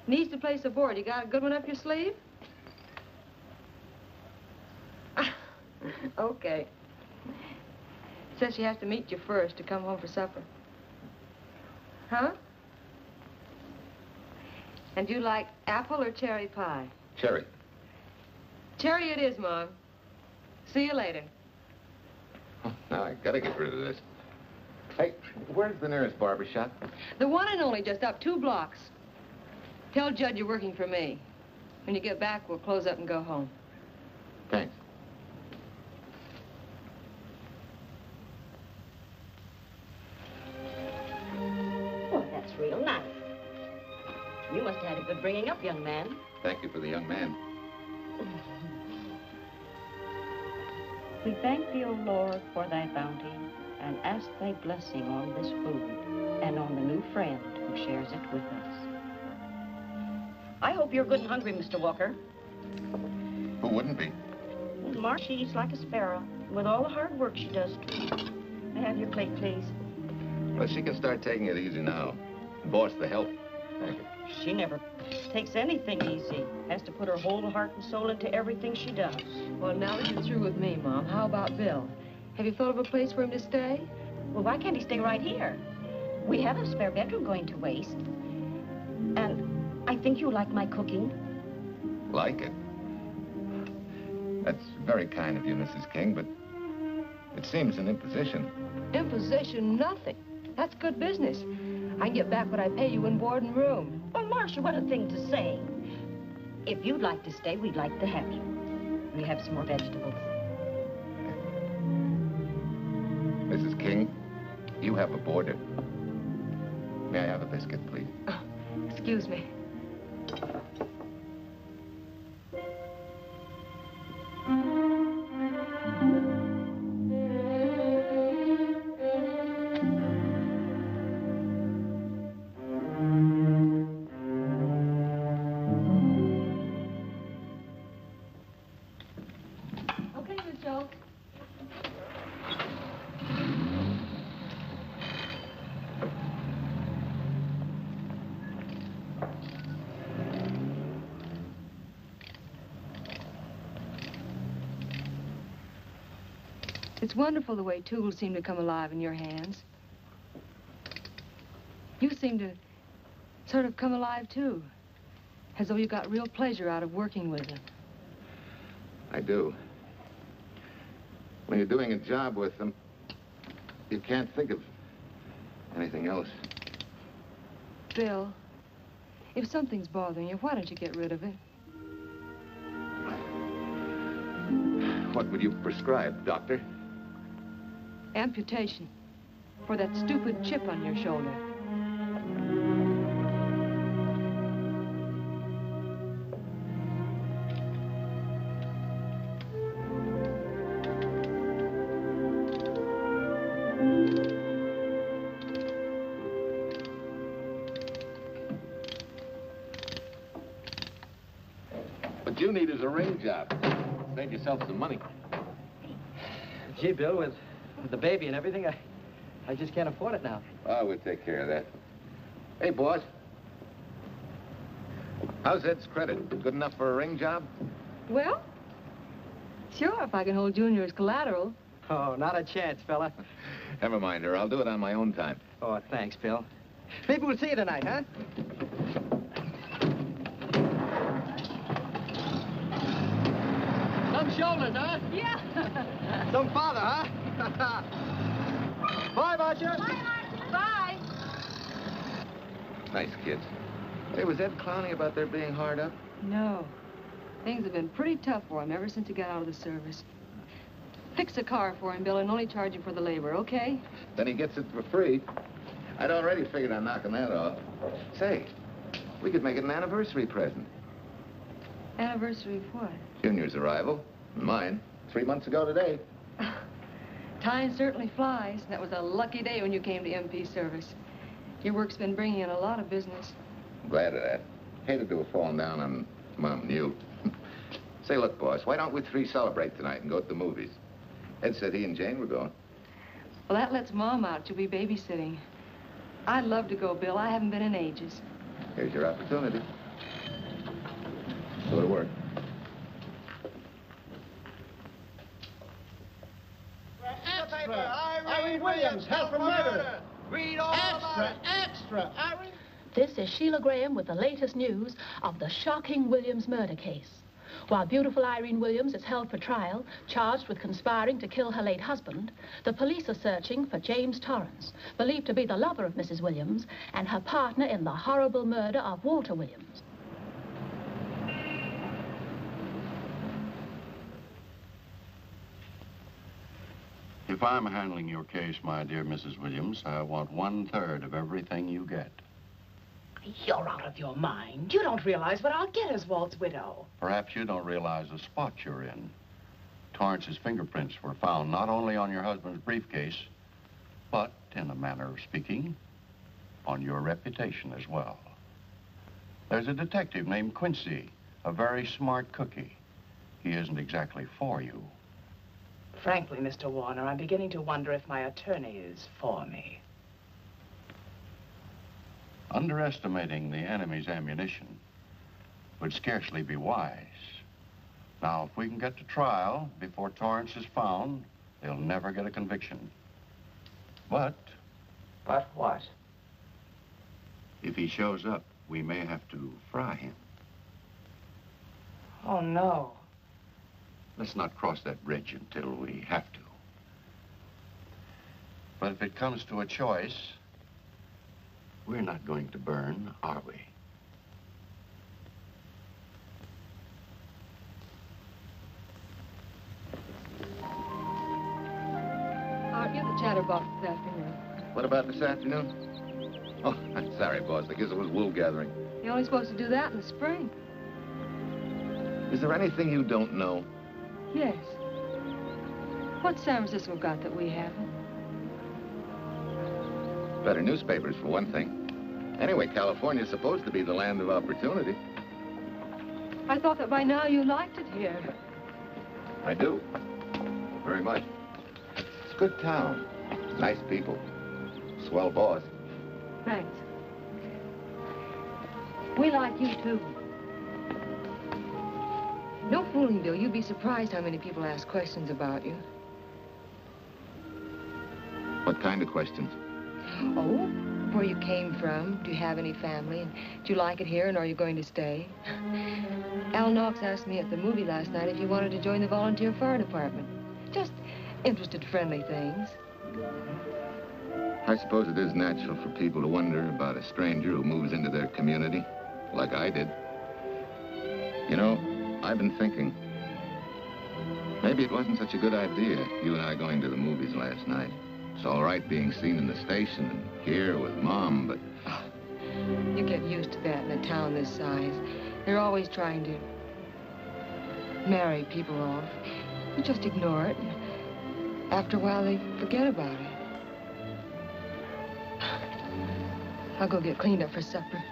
Needs to place a board. You got a good one up your sleeve? okay. Says she has to meet you first to come home for supper. Huh? And you like apple or cherry pie? Cherry. Cherry it is, Mom. See you later. Now I gotta get rid of this. Hey, where's the nearest barber shop? The one and only just up two blocks. Tell Judd you're working for me. When you get back, we'll close up and go home. Thanks. Well, that's real nice. You must have had a good bringing up, young man. Thank you for the young man. We thank thee, O Lord, for thy bounty, and ask thy blessing on this food and on the new friend who shares it with us. I hope you're good and hungry, Mr. Walker. Who wouldn't be? Well, Marsh eats like a sparrow, with all the hard work she does. May I have your plate, please? Well, she can start taking it easy now. Boss, the help. Thank you. She never takes anything easy. Has to put her whole heart and soul into everything she does. Well, now that you're through with me, Mom, how about Bill? Have you thought of a place for him to stay? Well, why can't he stay right here? We have a spare bedroom going to waste. And I think you like my cooking. Like it? That's very kind of you, Mrs. King, but it seems an imposition. Imposition, nothing. That's good business. I get back what I pay you in board and room. Well, Marsha, what a thing to say. If you'd like to stay, we'd like to have you. We have some more vegetables. Have a boarder. May I have a biscuit, please? Oh, Excuse me. Wonderful the way tools seem to come alive in your hands. You seem to sort of come alive, too. As though you got real pleasure out of working with them. I do. When you're doing a job with them, you can't think of anything else. Bill, if something's bothering you, why don't you get rid of it? What would you prescribe, doctor? Amputation. For that stupid chip on your shoulder. What you need is a ring job. Save yourself some money. Gee, Bill, with, with the baby and everything, I, I just can't afford it now. Oh, we'll take care of that. Hey, boss. How's Ed's credit? Good enough for a ring job? Well, sure, if I can hold Junior as collateral. Oh, not a chance, fella. Never mind her. I'll do it on my own time. Oh, thanks, Bill. Maybe we'll see you tonight, huh? Some shoulders, huh? Yeah. Some father, huh? Bye, Marsha. Bye. Nice kids. Hey, was Ed clowning about their being hard up? No. Things have been pretty tough for him ever since he got out of the service. Fix a car for him, Bill, and only charge him for the labor, okay? Then he gets it for free. I'd already figured on knocking that off. Say, we could make it an anniversary present. Anniversary of what? Junior's arrival, mine, three months ago today. Time certainly flies. That was a lucky day when you came to MP service. Your work's been bringing in a lot of business. Glad of that. Hated to have fallen down on Mom and you. Say, look, boss, why don't we three celebrate tonight and go to the movies? Ed said he and Jane were going. Well, that lets Mom out. She'll be babysitting. I'd love to go, Bill. I haven't been in ages. Here's your opportunity. Go to work. Extra! Irene Williams, held for murder! Read all Extra, extra! Irene... This is Sheila Graham with the latest news of the shocking Williams murder case. While beautiful Irene Williams is held for trial, charged with conspiring to kill her late husband, the police are searching for James Torrance, believed to be the lover of Mrs. Williams and her partner in the horrible murder of Walter Williams. If I'm handling your case, my dear Mrs. Williams, I want one-third of everything you get. You're out of your mind. You don't realize what I'll get as Walt's widow. Perhaps you don't realize the spot you're in. Torrance's fingerprints were found not only on your husband's briefcase, but, in a manner of speaking, on your reputation as well. There's a detective named Quincy, a very smart cookie. He isn't exactly for you. Frankly, Mr. Warner, I'm beginning to wonder if my attorney is for me. Underestimating the enemy's ammunition would scarcely be wise. Now, if we can get to trial before Torrance is found, they'll never get a conviction. But... But what? If he shows up, we may have to fry him. Oh, no. Let's not cross that bridge until we have to. But if it comes to a choice, we're not going to burn, are we? Art, you're the chatterbox this afternoon. What about this afternoon? Oh, I'm sorry, boss. I guess it was wool gathering. You're only supposed to do that in the spring. Is there anything you don't know? Yes. What's San Francisco got that we haven't? Better newspapers, for one thing. Anyway, California's supposed to be the land of opportunity. I thought that by now you liked it here. I do. Very much. It's a good town. Nice people. Swell boss. Thanks. We like you, too. No fooling, Bill. You'd be surprised how many people ask questions about you. What kind of questions? Oh, where you came from, do you have any family, and do you like it here, and are you going to stay? Al Knox asked me at the movie last night if you wanted to join the volunteer fire department. Just interested, friendly things. I suppose it is natural for people to wonder about a stranger who moves into their community, like I did. You know, I've been thinking. Maybe it wasn't such a good idea, you and I going to the movies last night. It's all right being seen in the station and here with Mom, but... You get used to that in a town this size. They're always trying to marry people off. You just ignore it, and after a while they forget about it. I'll go get cleaned up for supper.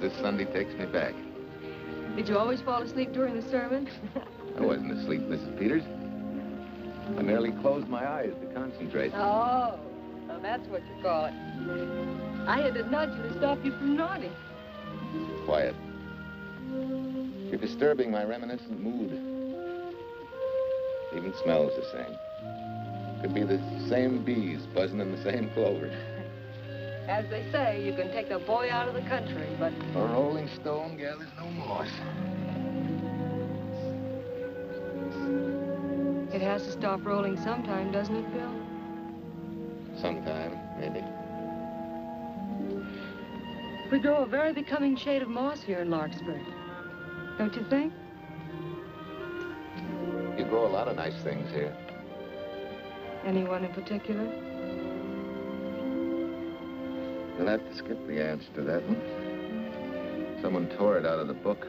This Sunday takes me back. Did you always fall asleep during the sermon? I wasn't asleep, Mrs. Peters. I merely closed my eyes to concentrate. oh, so that's what you call it. I had to nudge you to stop you from nodding. Quiet. You're disturbing my reminiscent mood. Even smells the same. Could be the same bees buzzing in the same clover. As they say, you can take the boy out of the country, but A rolling stone gathers no moss. it has to stop rolling sometime, doesn't it, Bill? Sometime, maybe. We grow a very becoming shade of moss here in Larkspur. Don't you think? You grow a lot of nice things here. Anyone in particular? You'll have to skip the answer to that one. Someone tore it out of the book.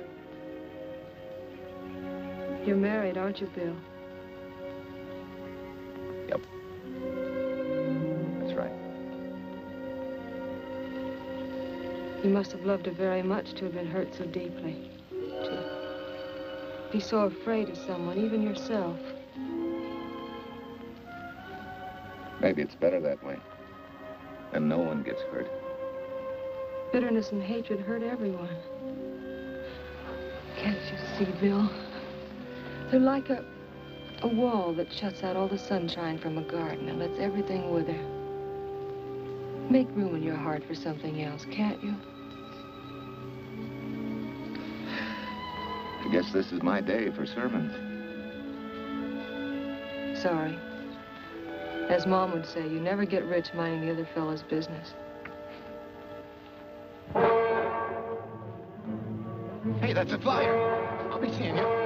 You're married, aren't you, Bill? Yep. That's right. You must have loved her very much to have been hurt so deeply. To be so afraid of someone, even yourself. Maybe it's better that way. And no one gets hurt. Bitterness and hatred hurt everyone. Can't you see, Bill? They're like a, a wall that shuts out all the sunshine from a garden and lets everything wither. Make room in your heart for something else, can't you? I guess this is my day for sermons. Sorry. As Mom would say, you never get rich minding the other fellow's business. Hey, that's a flyer. I'll be seeing you.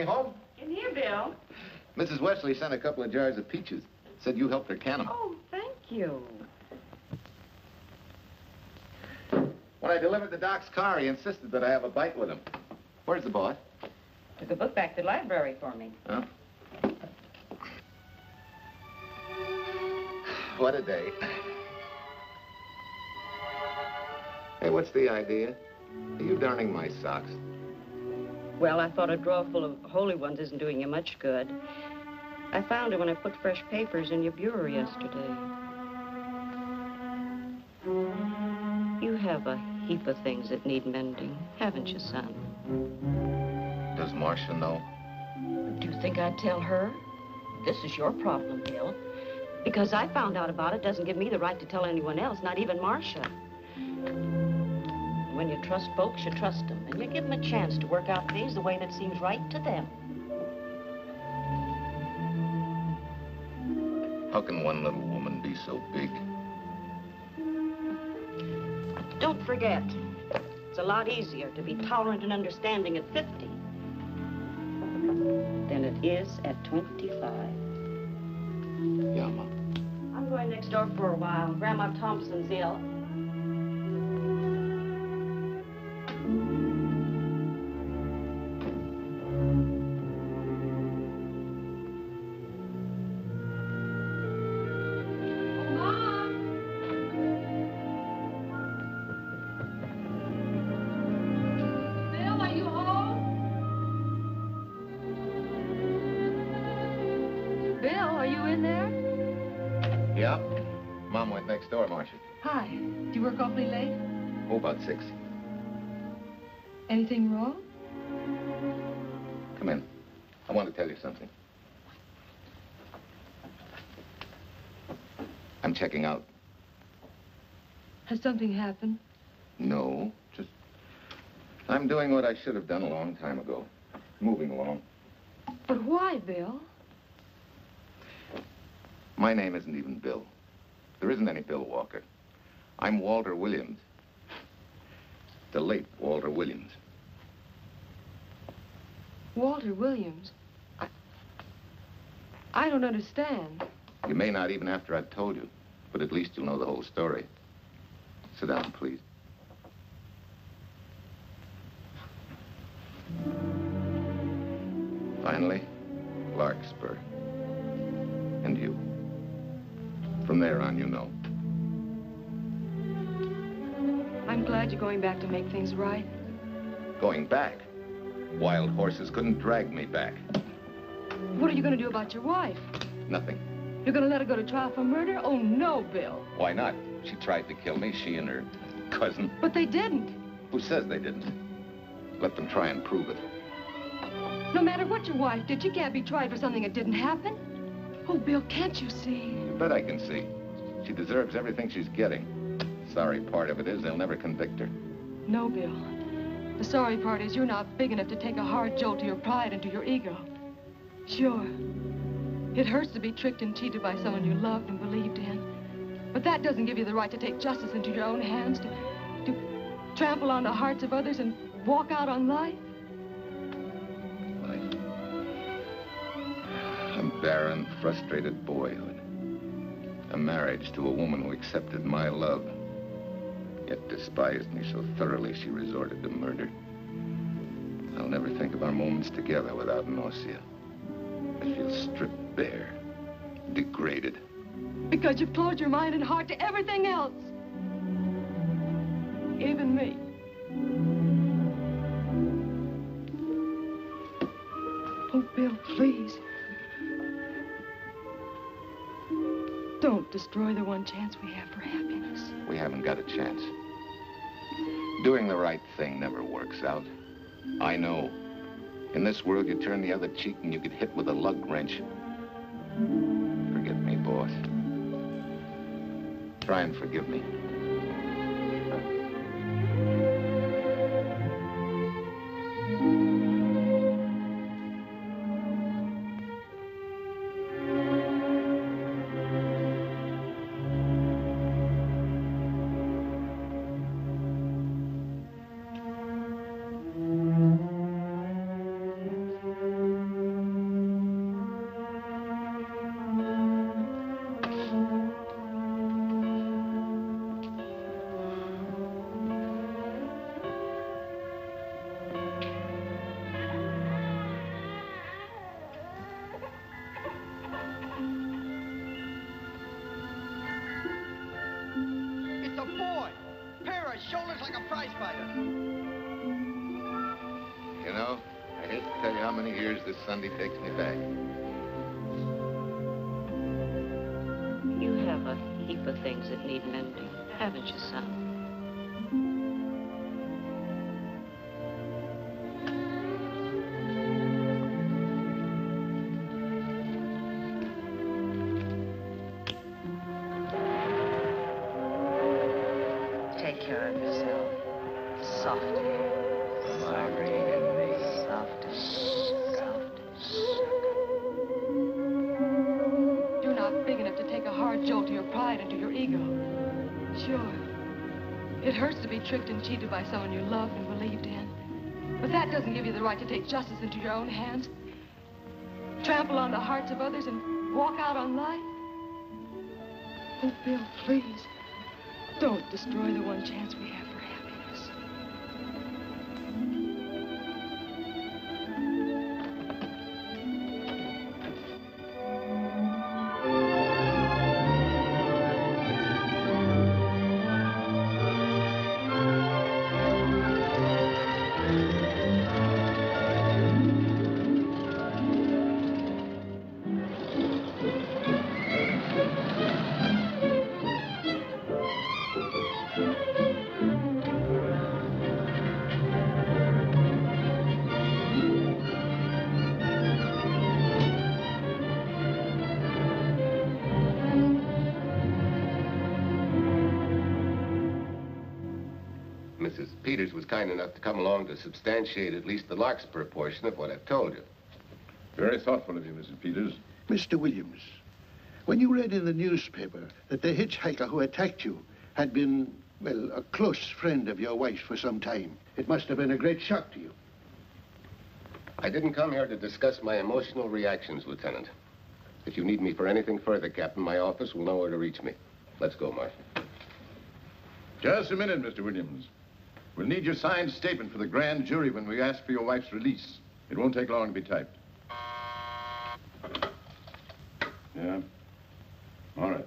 Anybody home? In here, Bill. Mrs. Wesley sent a couple of jars of peaches. Said you helped her can them. Oh, thank you. When I delivered the doc's car, he insisted that I have a bite with him. Where's the boss? Took a book back to the library for me. Huh? What a day. Hey, what's the idea? Are you darning my socks? Well, I thought a drawer full of holy ones isn't doing you much good. I found it when I put fresh papers in your bureau yesterday. You have a heap of things that need mending, haven't you, son? Does Marsha know? Do you think I'd tell her? This is your problem, Bill. Because I found out about it doesn't give me the right to tell anyone else, not even Marsha. When you trust folks, you trust them, and you give them a chance to work out things the way that seems right to them. How can one little woman be so big? Don't forget, it's a lot easier to be tolerant and understanding at 50 than it is at 25. Yeah, Ma. I'm going next door for a while. Grandma Thompson's ill. Six. Anything wrong? Come in. I want to tell you something. I'm checking out. Has something happened? No, just... I'm doing what I should have done a long time ago. Moving along. But why, Bill? My name isn't even Bill. There isn't any Bill Walker. I'm Walter Williams. The late Walter Williams. Walter Williams. I, I don't understand. You may not even after I've told you, but at least you'll know the whole story. Sit down, please. Finally, Larkspur. And you. From there on, you know. I'm glad you're going back to make things right. Going back. Wild horses couldn't drag me back. What are you going to do about your wife? Nothing. You're going to let her go to trial for murder? Oh, no, Bill. Why not? She tried to kill me, she and her cousin. But they didn't. Who says they didn't? Let them try and prove it. No matter what your wife did, she can't be tried for something that didn't happen. Oh, Bill, can't you see? You bet I can see. She deserves everything she's getting. Sorry part of it is they'll never convict her. No, Bill. The sorry part is you're not big enough to take a hard jolt to your pride and to your ego. Sure. It hurts to be tricked and cheated by someone you loved and believed in. But that doesn't give you the right to take justice into your own hands, to, to trample on the hearts of others and walk out on life. A barren, frustrated boyhood. A marriage to a woman who accepted my love, yet despised me so thoroughly she resorted to murder. I'll never think of our moments together without nausea. I feel stripped bare, degraded. Because you've closed your mind and heart to everything else. Even me. Oh, Bill, please. Don't destroy the one chance we have for happiness. We haven't got a chance. Doing the right thing never works out. I know. In this world, you turn the other cheek and you get hit with a lug wrench. Forget me, boss. Try and forgive me. Pride your ego. Sure. It hurts to be tricked and cheated by someone you loved and believed in. But that doesn't give you the right to take justice into your own hands. Trample on the hearts of others and walk out on life. Oh, Bill, please. Don't destroy the one chance we have for happiness. Kind enough to come along to substantiate at least the Larkspur portion of what I've told you. Very thoughtful of you, Mrs. Peters. Mr. Williams, when you read in the newspaper that the hitchhiker who attacked you had been, well, a close friend of your wife's for some time, it must have been a great shock to you. I didn't come here to discuss my emotional reactions, Lieutenant. If you need me for anything further, Captain, my office will know where to reach me. Let's go, Marshal. Just a minute, Mr. Williams. We'll need your signed statement for the grand jury when we ask for your wife's release. It won't take long to be typed. Yeah? All right.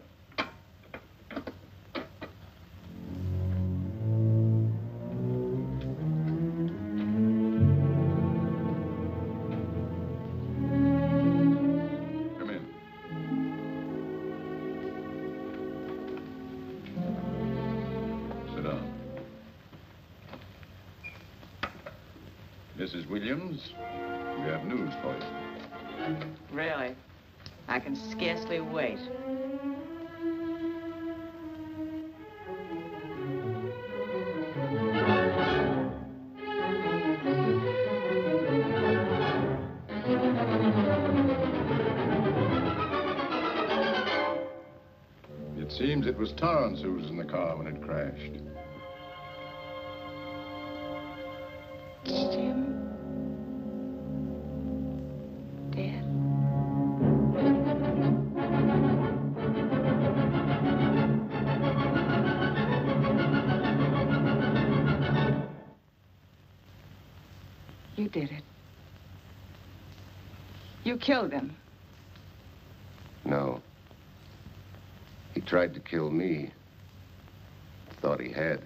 Did it. You killed him. No. He tried to kill me. Thought he had.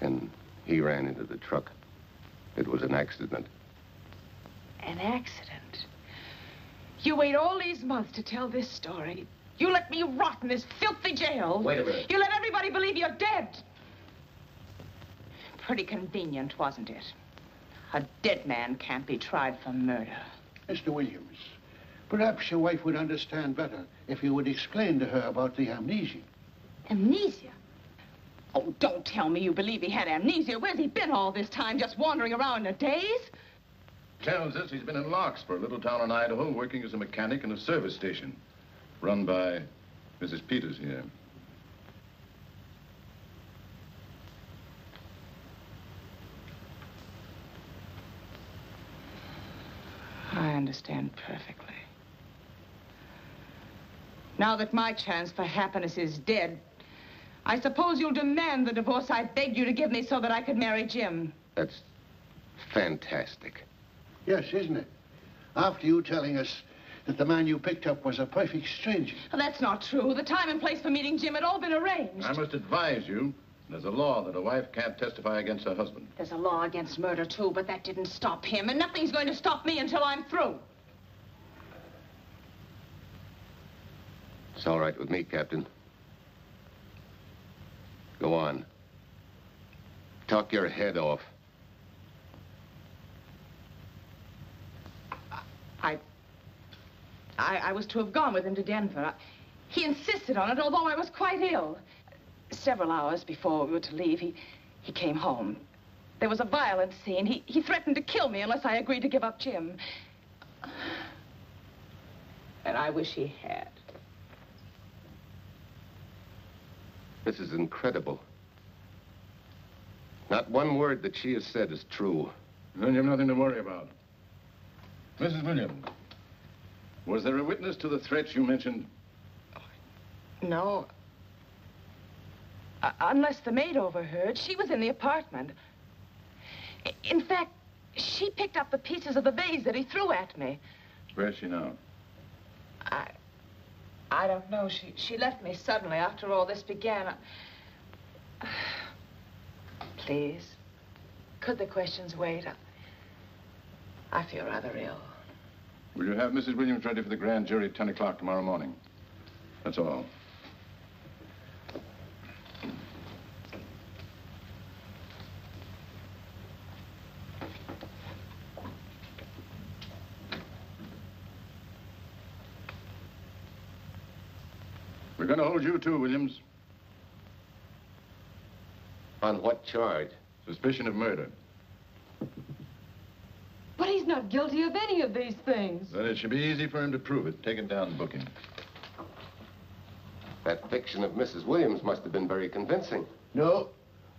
And he ran into the truck. It was an accident. An accident. You wait all these months to tell this story. You let me rot in this filthy jail. Wait a minute. You let everybody believe you're dead. Pretty convenient, wasn't it? A dead man can't be tried for murder. Mr. Williams, perhaps your wife would understand better if you would explain to her about the amnesia. Amnesia? Oh, don't tell me you believe he had amnesia. Where's he been all this time, just wandering around in a daze? Tells us he's been in Larkspur, a little town in Idaho, working as a mechanic in a service station. Run by Mrs. Peters here. Understand perfectly. Now that my chance for happiness is dead, I suppose you'll demand the divorce I begged you to give me so that I could marry Jim. That's fantastic. Yes, isn't it? After you telling us that the man you picked up was a perfect stranger. Well, that's not true. The time and place for meeting Jim had all been arranged. I must advise you, there's a law that a wife can't testify against her husband. There's a law against murder, too, but that didn't stop him, and nothing's going to stop me until I'm through. It's all right with me, Captain. Go on. Talk your head off. I... I, I was to have gone with him to Denver. I, he insisted on it, although I was quite ill. Several hours before we were to leave, he, he came home. There was a violent scene. He, he threatened to kill me unless I agreed to give up Jim. And I wish he had. This is incredible. Not one word that she has said is true. Then you have nothing to worry about. Mrs. Williams, was there a witness to the threats you mentioned? No. Uh, unless the maid overheard. She was in the apartment. In fact, she picked up the pieces of the vase that he threw at me. Where's she now? I... I don't know. She, she left me suddenly after all this began. I- Please, could the questions wait? I, I feel rather ill. Will you have Mrs. Williams ready for the grand jury at 10 o'clock tomorrow morning? That's all. We're going to hold you too, Williams. On what charge? Suspicion of murder. But he's not guilty of any of these things. Then it should be easy for him to prove it. Take it down and book him. That fiction of Mrs. Williams must have been very convincing. No,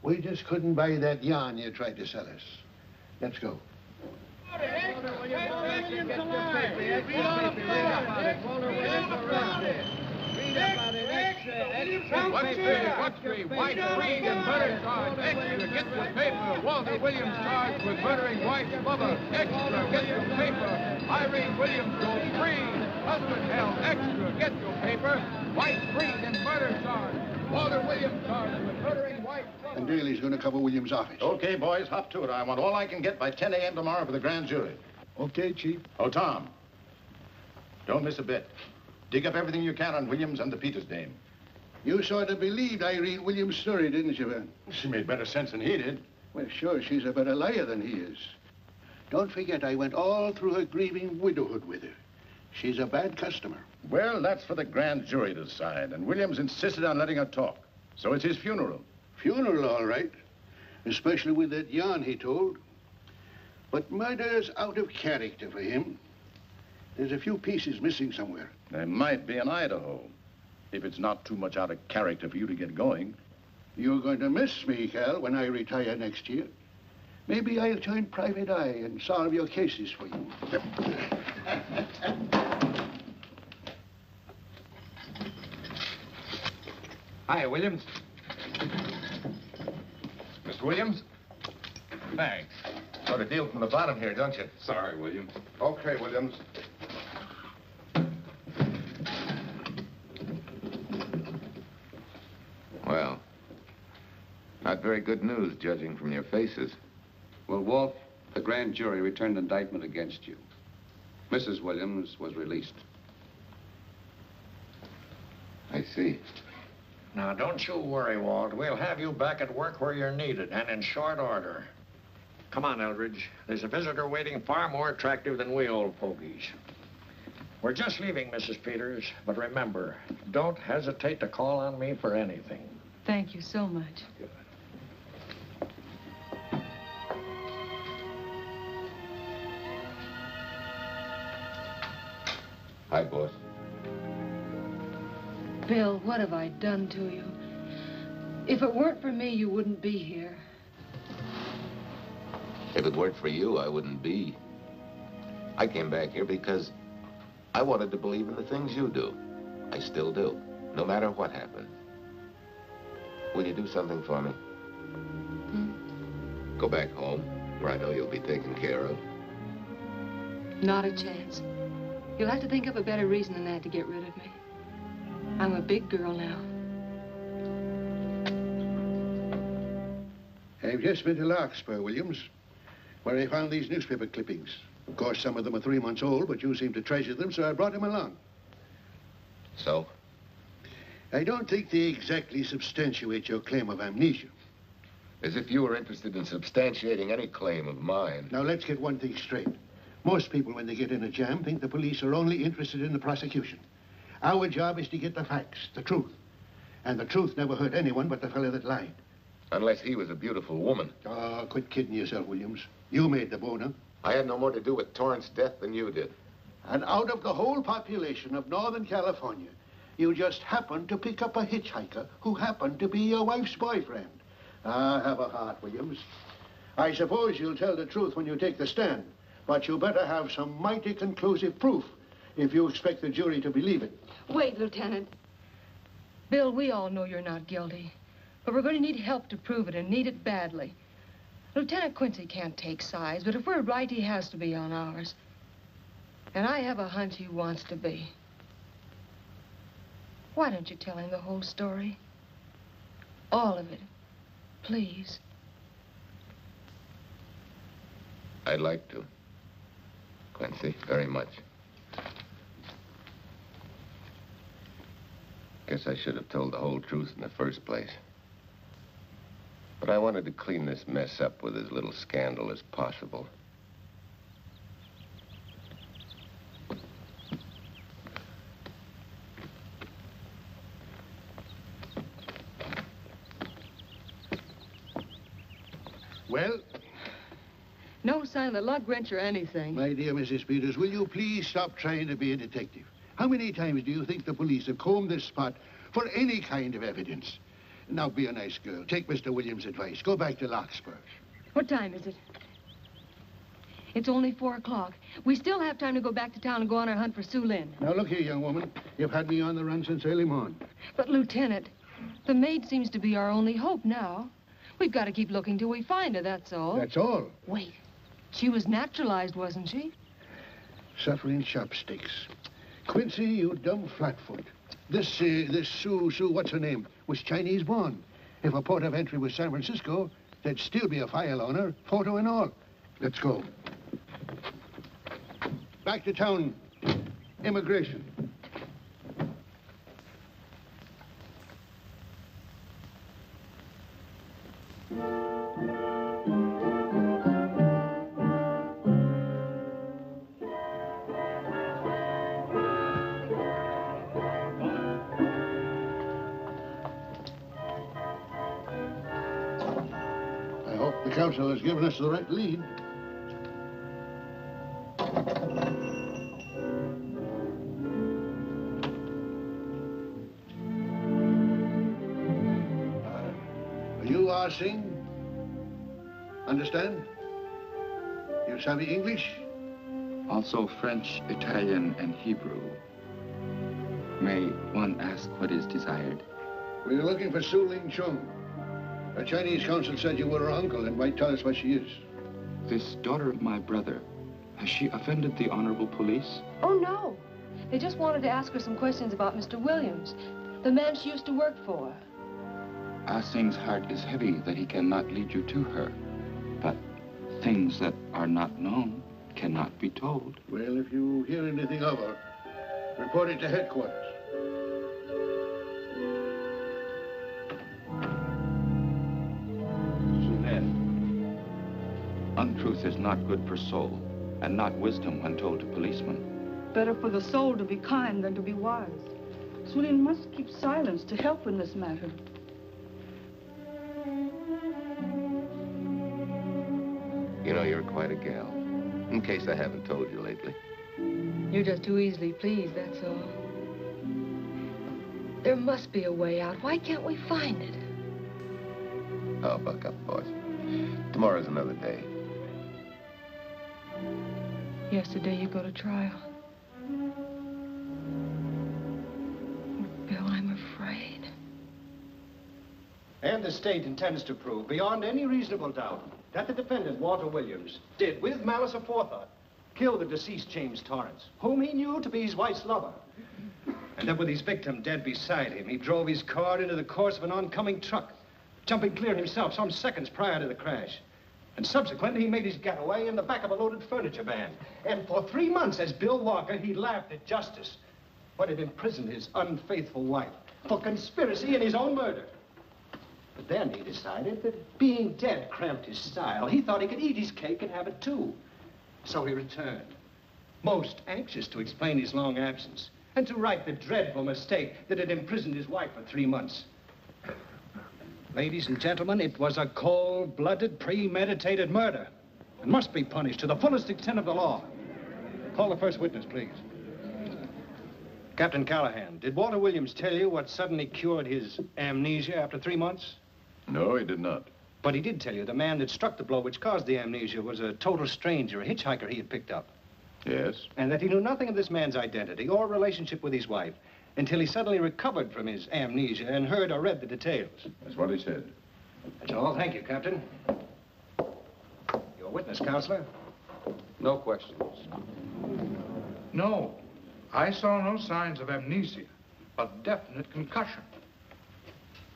we just couldn't buy that yarn you tried to sell us. Let's go. What's the, what's the wife freed and murder charge? Extra, get your paper. Walter Williams charged with murdering wife's lover. Extra, get your paper. Irene Williams goes free. Husband held. Extra, get your paper. Wife freed and murder charge. Walter Williams charged with murdering wife's lover. And Daly's going to cover Williams' office. Okay, boys, hop to it. I want all I can get by 10 a.m. tomorrow for the grand jury. Okay, Chief. Oh, Tom, don't miss a bit. Dig up everything you can on Williams and the Peters dame. You sort of believed Irene Williams' story, didn't you, Ben? She made better sense than he did. Well, sure, she's a better liar than he is. Don't forget, I went all through her grieving widowhood with her. She's a bad customer. Well, that's for the grand jury to decide, and Williams insisted on letting her talk. So it's his funeral. Funeral, all right. Especially with that yarn he told. But murder's out of character for him. There's a few pieces missing somewhere. There might be in Idaho, if it's not too much out of character for you to get going. You're going to miss me, Cal, when I retire next year. Maybe I'll join Private Eye and solve your cases for you. Hi, Williams. Mr. Williams? Thanks. Got a deal from the bottom here, don't you? Sorry, Williams. Okay, Williams. Well, not very good news, judging from your faces. Well, Wolf, the grand jury returned indictment against you. Mrs. Williams was released. I see. Now, don't you worry, Walt. We'll have you back at work where you're needed, and in short order. Come on, Eldridge. There's a visitor waiting far more attractive than we old fogies. We're just leaving, Mrs. Peters, but remember, don't hesitate to call on me for anything. Thank you so much. Hi, boss. Bill, what have I done to you? If it weren't for me, you wouldn't be here. If it weren't for you, I wouldn't be. I came back here because I wanted to believe in the things you do. I still do, no matter what happened. Will you do something for me? Hmm? Go back home, where I know you'll be taken care of. Not a chance. You'll have to think of a better reason than that to get rid of me. I'm a big girl now. I've just been to Larkspur, Williams, where I found these newspaper clippings. Of course, some of them are three months old, but you seem to treasure them, so I brought them along. So? I don't think they exactly substantiate your claim of amnesia. As if you were interested in substantiating any claim of mine. Now, let's get one thing straight. Most people, when they get in a jam, think the police are only interested in the prosecution. Our job is to get the facts, the truth. And the truth never hurt anyone but the fellow that lied. Unless he was a beautiful woman. Oh, quit kidding yourself, Williams. You made the boner. I had no more to do with Torrance's death than you did. And out of the whole population of Northern California, you just happened to pick up a hitchhiker who happened to be your wife's boyfriend. Ah, have a heart, Williams. I suppose you'll tell the truth when you take the stand, but you better have some mighty conclusive proof if you expect the jury to believe it. Wait, Lieutenant. Bill, we all know you're not guilty, but we're going to need help to prove it and need it badly. Lieutenant Quincy can't take sides, but if we're right, he has to be on ours. And I have a hunch he wants to be. Why don't you tell him the whole story? All of it. Please. I'd like to. Quincy, very much. Guess I should have told the whole truth in the first place. But I wanted to clean this mess up with as little scandal as possible. Well, Of the lug wrench or anything. my dear Mrs. Peters, will you please stop trying to be a detective? How many times do you think the police have combed this spot for any kind of evidence? Now, be a nice girl. Take Mr. Williams' advice. Go back to Larkspur. What time is it? It's only four o'clock. We still have time to go back to town and go on our hunt for Su Lin. Now, look here, young woman. You've had me on the run since early morning. But, Lieutenant, the maid seems to be our only hope now. We've got to keep looking till we find her, that's all. That's all. Wait. She was naturalized, wasn't she? Suffering chopsticks. Quincy, you dumb flatfoot. This, uh, this Sue, Sue, what's her name, was Chinese born. If a port of entry was San Francisco, there'd still be a file on her, photo and all. Let's go. Back to town. Immigration. Council has given us the right lead. Uh, you are Sing? Understand? You savvy English? Also French, Italian, and Hebrew. May one ask what is desired? We're looking for Su Lin Chung. The Chinese consul said you were her uncle and might tell us what she is. This daughter of my brother, has she offended the honorable police? Oh, no. They just wanted to ask her some questions about Mr. Williams, the man she used to work for. Ah Sing's heart is heavy that he cannot lead you to her. But things that are not known cannot be told. Well, if you hear anything of her, report it to headquarters. Is not good for soul, and not wisdom when told to policemen. Better for the soul to be kind than to be wise. Su Lin must keep silence to help in this matter. You know, you're quite a gal. In case I haven't told you lately. You're just too easily pleased, that's all. There must be a way out. Why can't we find it? Oh, buck up, boys. Tomorrow's another day. Yesterday you go to trial. Bill, I'm afraid. And the state intends to prove, beyond any reasonable doubt, that the defendant, Walter Williams, did, with malice aforethought, kill the deceased James Torrance, whom he knew to be his wife's lover. And that with his victim dead beside him, he drove his car into the course of an oncoming truck, jumping clear himself some seconds prior to the crash. And subsequently, he made his getaway in the back of a loaded furniture van. And for three months, as Bill Walker, he laughed at justice, but had imprisoned his unfaithful wife for conspiracy in his own murder. But then he decided that being dead cramped his style. He thought he could eat his cake and have it too. So he returned, most anxious to explain his long absence and to right the dreadful mistake that had imprisoned his wife for three months. Ladies and gentlemen, it was a cold-blooded, premeditated murder and must be punished to the fullest extent of the law. Call the first witness, please. Captain Callahan, did Walter Williams tell you what suddenly cured his amnesia after three months? No, he did not. But he did tell you the man that struck the blow which caused the amnesia was a total stranger, a hitchhiker he had picked up. Yes? And that he knew nothing of this man's identity or relationship with his wife until he suddenly recovered from his amnesia and heard or read the details. That's what he said. That's all. Thank you, Captain. Your witness, Counselor. No questions. No. I saw no signs of amnesia, but definite concussion.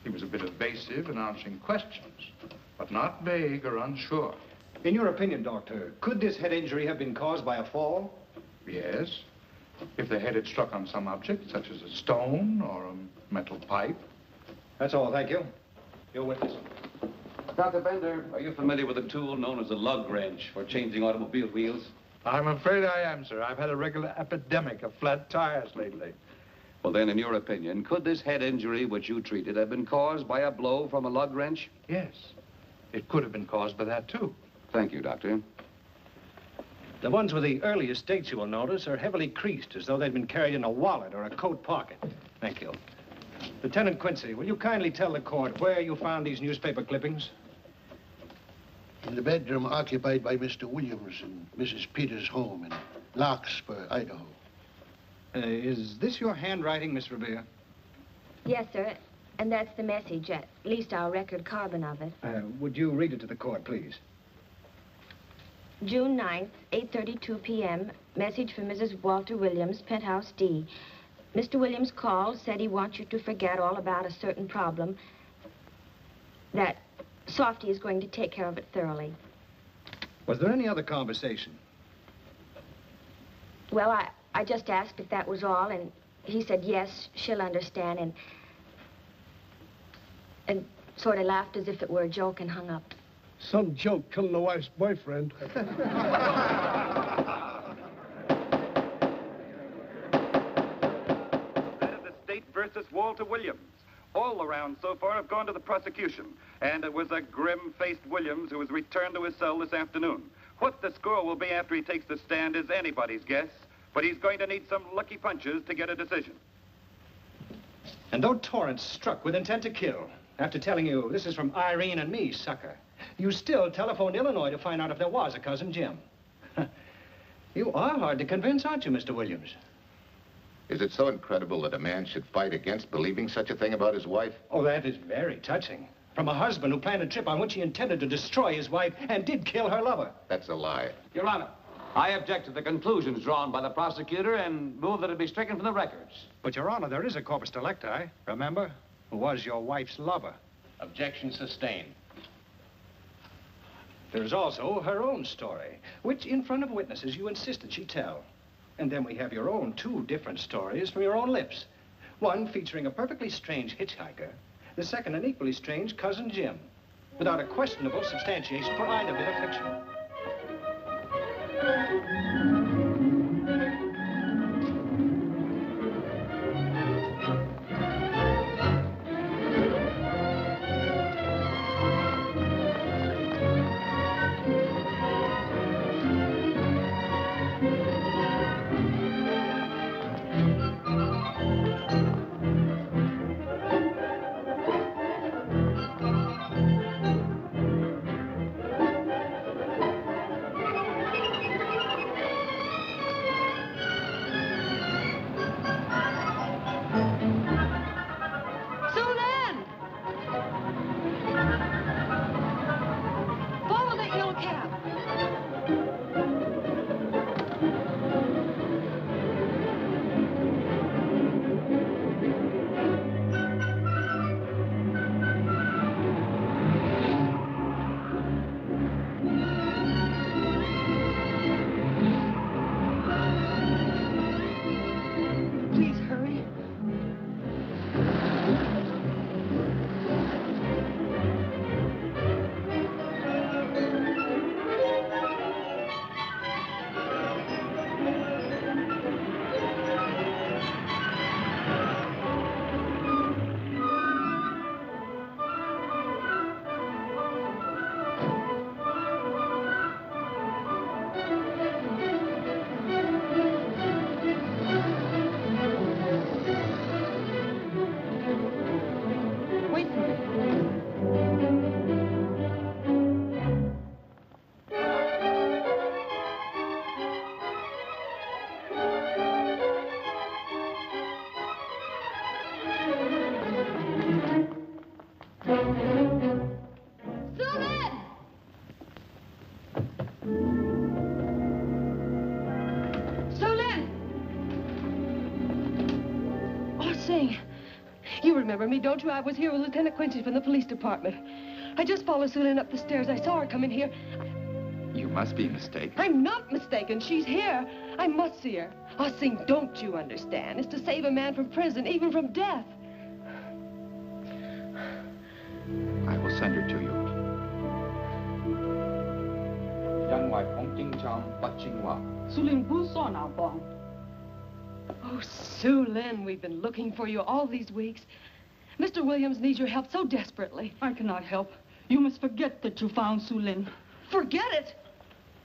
He was a bit evasive in answering questions, but not vague or unsure. In your opinion, Doctor, could this head injury have been caused by a fall? Yes. If the head had struck on some object, such as a stone or a metal pipe. That's all, thank you. Your witness. Dr. Bender, are you familiar with a tool known as a lug wrench for changing automobile wheels? I'm afraid I am, sir. I've had a regular epidemic of flat tires lately. Well, then, in your opinion, could this head injury which you treated have been caused by a blow from a lug wrench? Yes. It could have been caused by that, too. Thank you, Doctor. The ones with the earliest dates, you will notice, are heavily creased, as though they'd been carried in a wallet or a coat pocket. Thank you. Lieutenant Quincy, will you kindly tell the court where you found these newspaper clippings? In the bedroom occupied by Mr. Williams and Mrs. Peters' home in Larkspur, Idaho. Uh, is this your handwriting, Miss Revere? Yes, sir. And that's the message, at least our record carbon of it. Uh, would you read it to the court, please? June 9th, 8.32 p.m. Message from Mrs. Walter Williams, Penthouse D. Mr. Williams called, said he wants you to forget all about a certain problem, that Softy is going to take care of it thoroughly. Was there any other conversation? Well, I, I just asked if that was all, and he said, yes, she'll understand, and... and sort of laughed as if it were a joke and hung up. Some joke killing the wife's boyfriend. That is the state versus Walter Williams. All the rounds so far have gone to the prosecution, and it was a grim-faced Williams who was returned to his cell this afternoon. What the score will be after he takes the stand is anybody's guess, but he's going to need some lucky punches to get a decision. And though Torrance struck with intent to kill, after telling you this is from Irene and me, sucker, you still telephoned Illinois to find out if there was a cousin Jim. you are hard to convince, aren't you, Mr. Williams? Is it so incredible that a man should fight against believing such a thing about his wife? Oh, that is very touching. From a husband who planned a trip on which he intended to destroy his wife and did kill her lover. That's a lie. Your Honor, I object to the conclusions drawn by the prosecutor and move that it be stricken from the records. But, Your Honor, there is a corpus delicti, remember? Who was your wife's lover. Objection sustained. There's also her own story, which in front of witnesses you insisted she tell. And then we have your own two different stories from your own lips. One featuring a perfectly strange hitchhiker, the second an equally strange cousin Jim, without a questionable substantiation for either bit of fiction. me, don't you? I was here with Lieutenant Quincy from the police department. I just followed Susan up the stairs. I saw her come in here. You must be mistaken. I'm not mistaken. She's here. I must see her. Ah, Sing, don't you understand? It's to save a man from prison, even from death. I will send her to you. Oh, Su Lin, Bu So Oh, we've been looking for you all these weeks. Mr. Williams needs your help so desperately. I cannot help. You must forget that you found Su Lin. Forget it?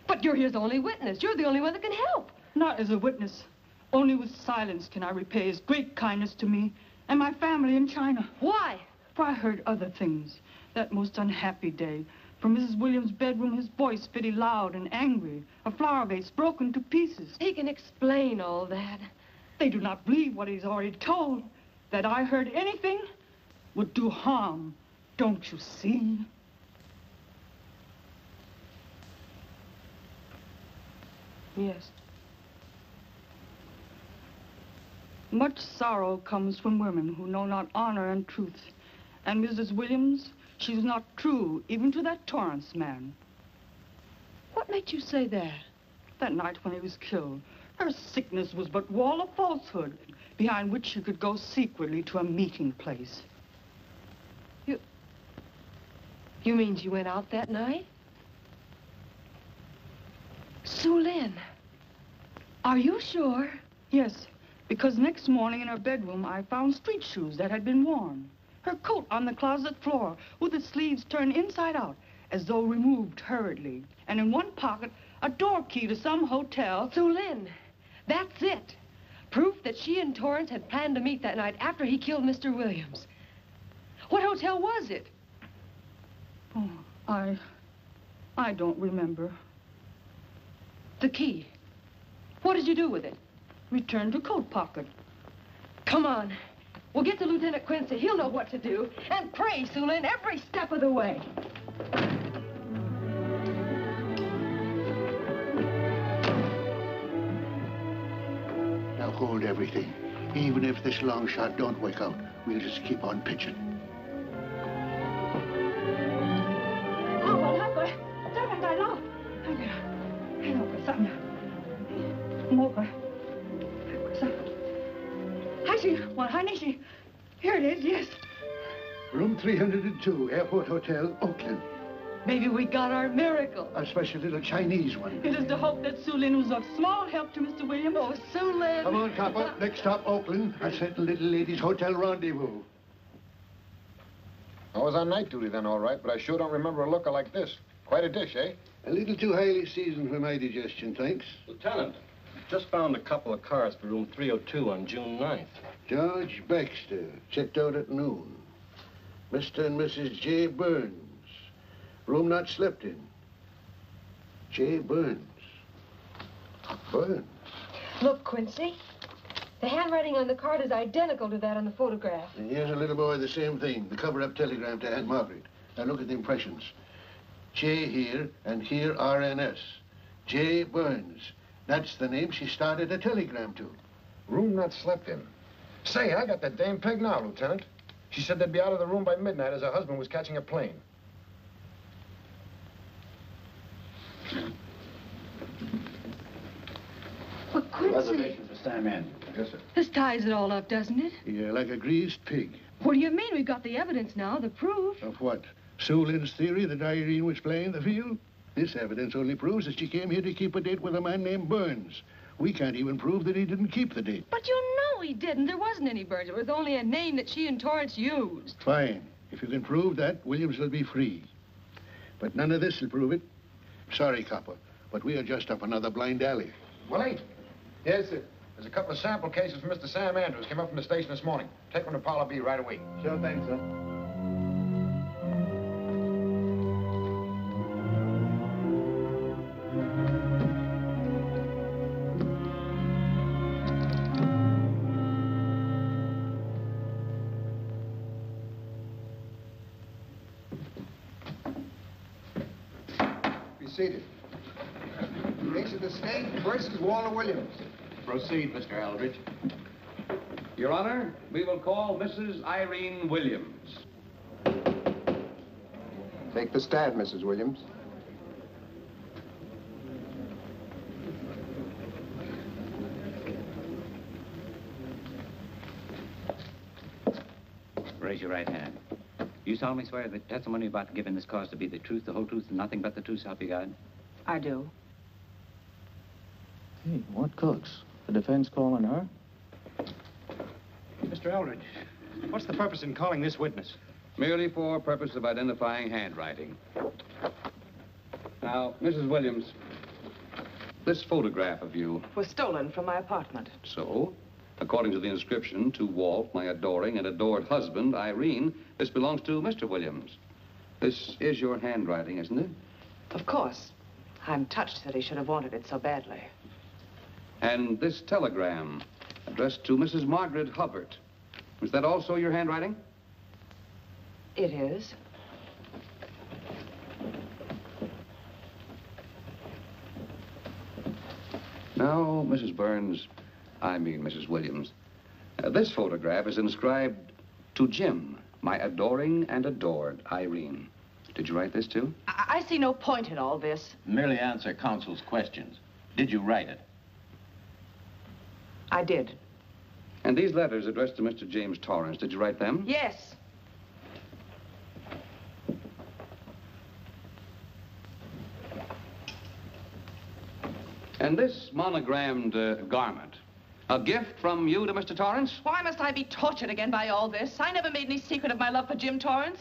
But you're his only witness. You're the only one that can help. Not as a witness. Only with silence can I repay his great kindness to me and my family in China. Why? For I heard other things. That most unhappy day. From Mrs. Williams' bedroom, his voice very loud and angry. A flower vase broken to pieces. He can explain all that. They do not believe what he's already told. That I heard anything would do harm. Don't you see? Yes. Much sorrow comes from women who know not honor and truth. And Mrs. Williams, she not true even to that Torrance man. What made you say that? That night when he was killed, her sickness was but wall of falsehood, behind which she could go secretly to a meeting place. You... You mean she went out that night? Su Lin, are you sure? Yes, because next morning in her bedroom I found street shoes that had been worn. Her coat on the closet floor with the sleeves turned inside out as though removed hurriedly. And in one pocket, a door key to some hotel. Su Lin, that's it. Proof that she and Torrance had planned to meet that night after he killed Mr. Williams. What hotel was it? Oh, I... I don't remember. The key. What did you do with it? Returned to coat pocket. Come on. We'll get to Lieutenant Quincy. He'll know what to do. And pray, Su Lin, every step of the way. Now hold everything. Even if this long shot don't work out, we'll just keep on pitching. Một rồi. I see. Well, honey, she... Here it is, yes. Room 302, Airport Hotel, Oakland. Maybe we got our miracle. A special little Chinese one. It is to hope that Su Lin was of small help to Mr. William. Oh, Su Lin. Come on, Copper. Next stop, Oakland. I set the little lady's hotel rendezvous. I was on night duty then, all right, but I sure don't remember a looker like this. Quite a dish, eh? A little too highly seasoned for my digestion, thanks. Lieutenant, just found a couple of cars for room 302 on June 9th. George Baxter, checked out at noon. Mr. and Mrs. J. Burns. Room not slept in. J. Burns. Burns. Look, Quincy. The handwriting on the card is identical to that on the photograph. And here's a little boy, the same thing. The cover-up telegram to Aunt Margaret. Now look at the impressions. J here, and here RNS. J. Burns. That's the name she started a telegram to. Room not slept in. Say, I got that dame pegged now, Lieutenant. She said they'd be out of the room by midnight as her husband was catching a plane. But Quincy, Reservation for Sam Andrews. Yes, sir. this ties it all up, doesn't it? Yeah, like a greased pig. What do you mean? We've got the evidence now, the proof. Of what? Su Lin's theory that Irene was playing the field? This evidence only proves that she came here to keep a date with a man named Burns. We can't even prove that he didn't keep the date. But you know he didn't. There wasn't any Burns. It was only a name that she and Torrance used. Fine. If you can prove that, Williams will be free. But none of this will prove it. Sorry, Copper, but we are just up another blind alley. Willie? Yes, sir. There's a couple of sample cases from Mr. Sam Andrews. Came up from the station this morning. Take them to Parlor B right away. Sure thing, sir. Proceed, Mr. Aldrich. Your Honor, we will call Mrs. Irene Williams. Take the stand, Mrs. Williams. Raise your right hand. You solemnly swear that the testimony you're about to give in this cause to be the truth, the whole truth, and nothing but the truth, so help you God? I do. Hey, what cooks? The defense calling her? Mr. Eldridge, what's the purpose in calling this witness? Merely for purpose of identifying handwriting. Now, Mrs. Williams, this photograph of you, Was stolen from my apartment. so, according to the inscription, to Walt, my adoring and adored husband, Irene, this belongs to Mr. Williams. This is your handwriting, isn't it? Of course. I'm touched that he should have wanted it so badly. And this telegram, addressed to Mrs. Margaret Hubbard, is that also your handwriting? It is. Now, Mrs. Burns, I mean Mrs. Williams, uh, this photograph is inscribed to Jim, my adoring and adored Irene. Did you write this too? I, I see no point in all this. Merely answer counsel's questions. Did you write it? I did. And these letters addressed to Mr. James Torrance, did you write them? Yes. And this monogrammed uh, garment, A gift from you to Mr. Torrance? Why must I be tortured again by all this? I never made any secret of my love for Jim Torrance.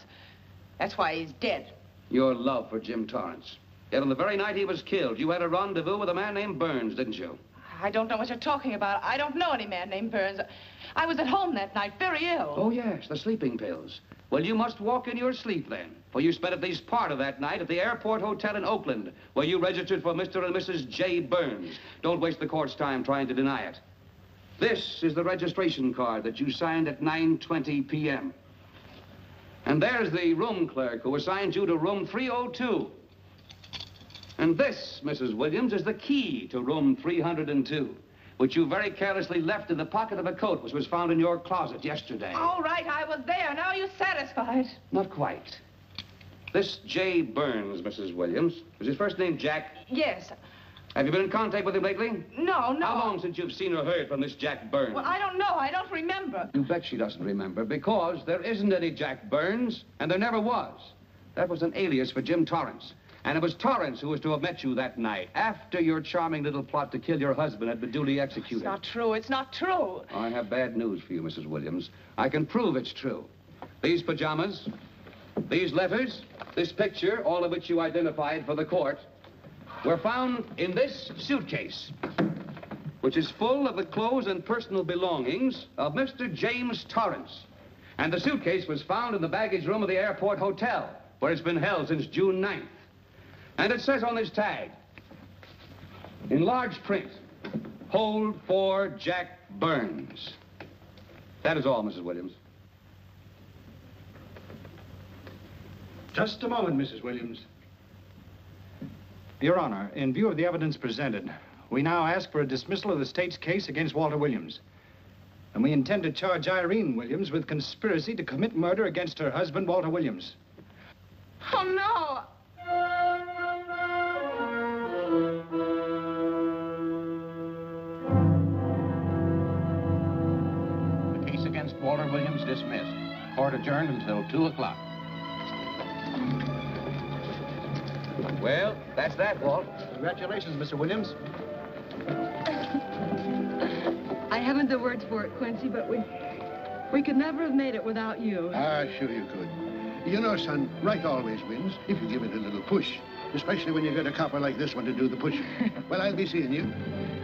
That's why he's dead. Your love for Jim Torrance. Yet on the very night he was killed, you had a rendezvous with a man named Burns, didn't you? I don't know what you're talking about. I don't know any man named Burns. I was at home that night, very ill. Oh, yes, the sleeping pills. Well, you must walk in your sleep then, for you spent at least part of that night at the Airport Hotel in Oakland, where you registered for Mr. and Mrs. J. Burns. Don't waste the court's time trying to deny it. This is the registration card that you signed at 9.20 p.m. And there's the room clerk who assigned you to room 302. And this, Mrs. Williams, is the key to room 302, which you very carelessly left in the pocket of a coat which was found in your closet yesterday. All right, I was there. Now are you satisfied? Not quite. This J. Burns, Mrs. Williams, was his first name Jack? Yes. Have you been in contact with him lately? No, no. How long since you've seen or heard from this Jack Burns? Well, I don't know. I don't remember. You bet she doesn't remember, because there isn't any Jack Burns, and there never was. That was an alias for Jim Torrance. And it was Torrance who was to have met you that night, after your charming little plot to kill your husband had been duly executed. It's not true. It's not true. I have bad news for you, Mrs. Williams. I can prove it's true. These pajamas, these letters, this picture, all of which you identified for the court, were found in this suitcase, which is full of the clothes and personal belongings of Mr. James Torrance. And the suitcase was found in the baggage room of the airport hotel, where it's been held since June 9th. And it says on this tag, in large print, hold for Jack Burns. That is all, Mrs. Williams. Just a moment, Mrs. Williams. Your Honor, in view of the evidence presented, we now ask for a dismissal of the state's case against Walter Williams. And we intend to charge Irene Williams with conspiracy to commit murder against her husband, Walter Williams. Oh, no. The case against Walter Williams dismissed. Court adjourned until 2 o'clock. Well, that's that, Walt. Congratulations, Mr. Williams. I haven't the words for it, Quincy, but we... We could never have made it without you. Ah, sure you could. You know, son, right always wins if you give it a little push. Especially when you get a copper like this one to do the pushing. well, I'll be seeing you.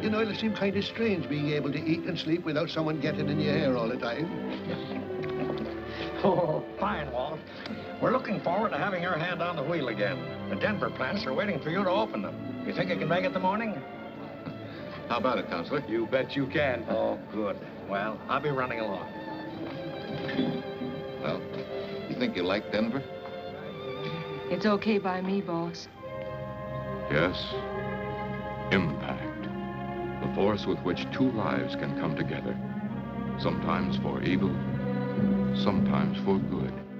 You know, it'll seem kind of strange being able to eat and sleep without someone getting in your hair all the time. Oh, fine, Walt. We're looking forward to having your hand on the wheel again. The Denver plants are waiting for you to open them. You think you can make it the morning? How about it, Counselor? You bet you can. Oh, good. Well, I'll be running along. Well, you think you like Denver? It's okay by me, boss. Yes. Impact. The force with which two lives can come together. Sometimes for evil, sometimes for good.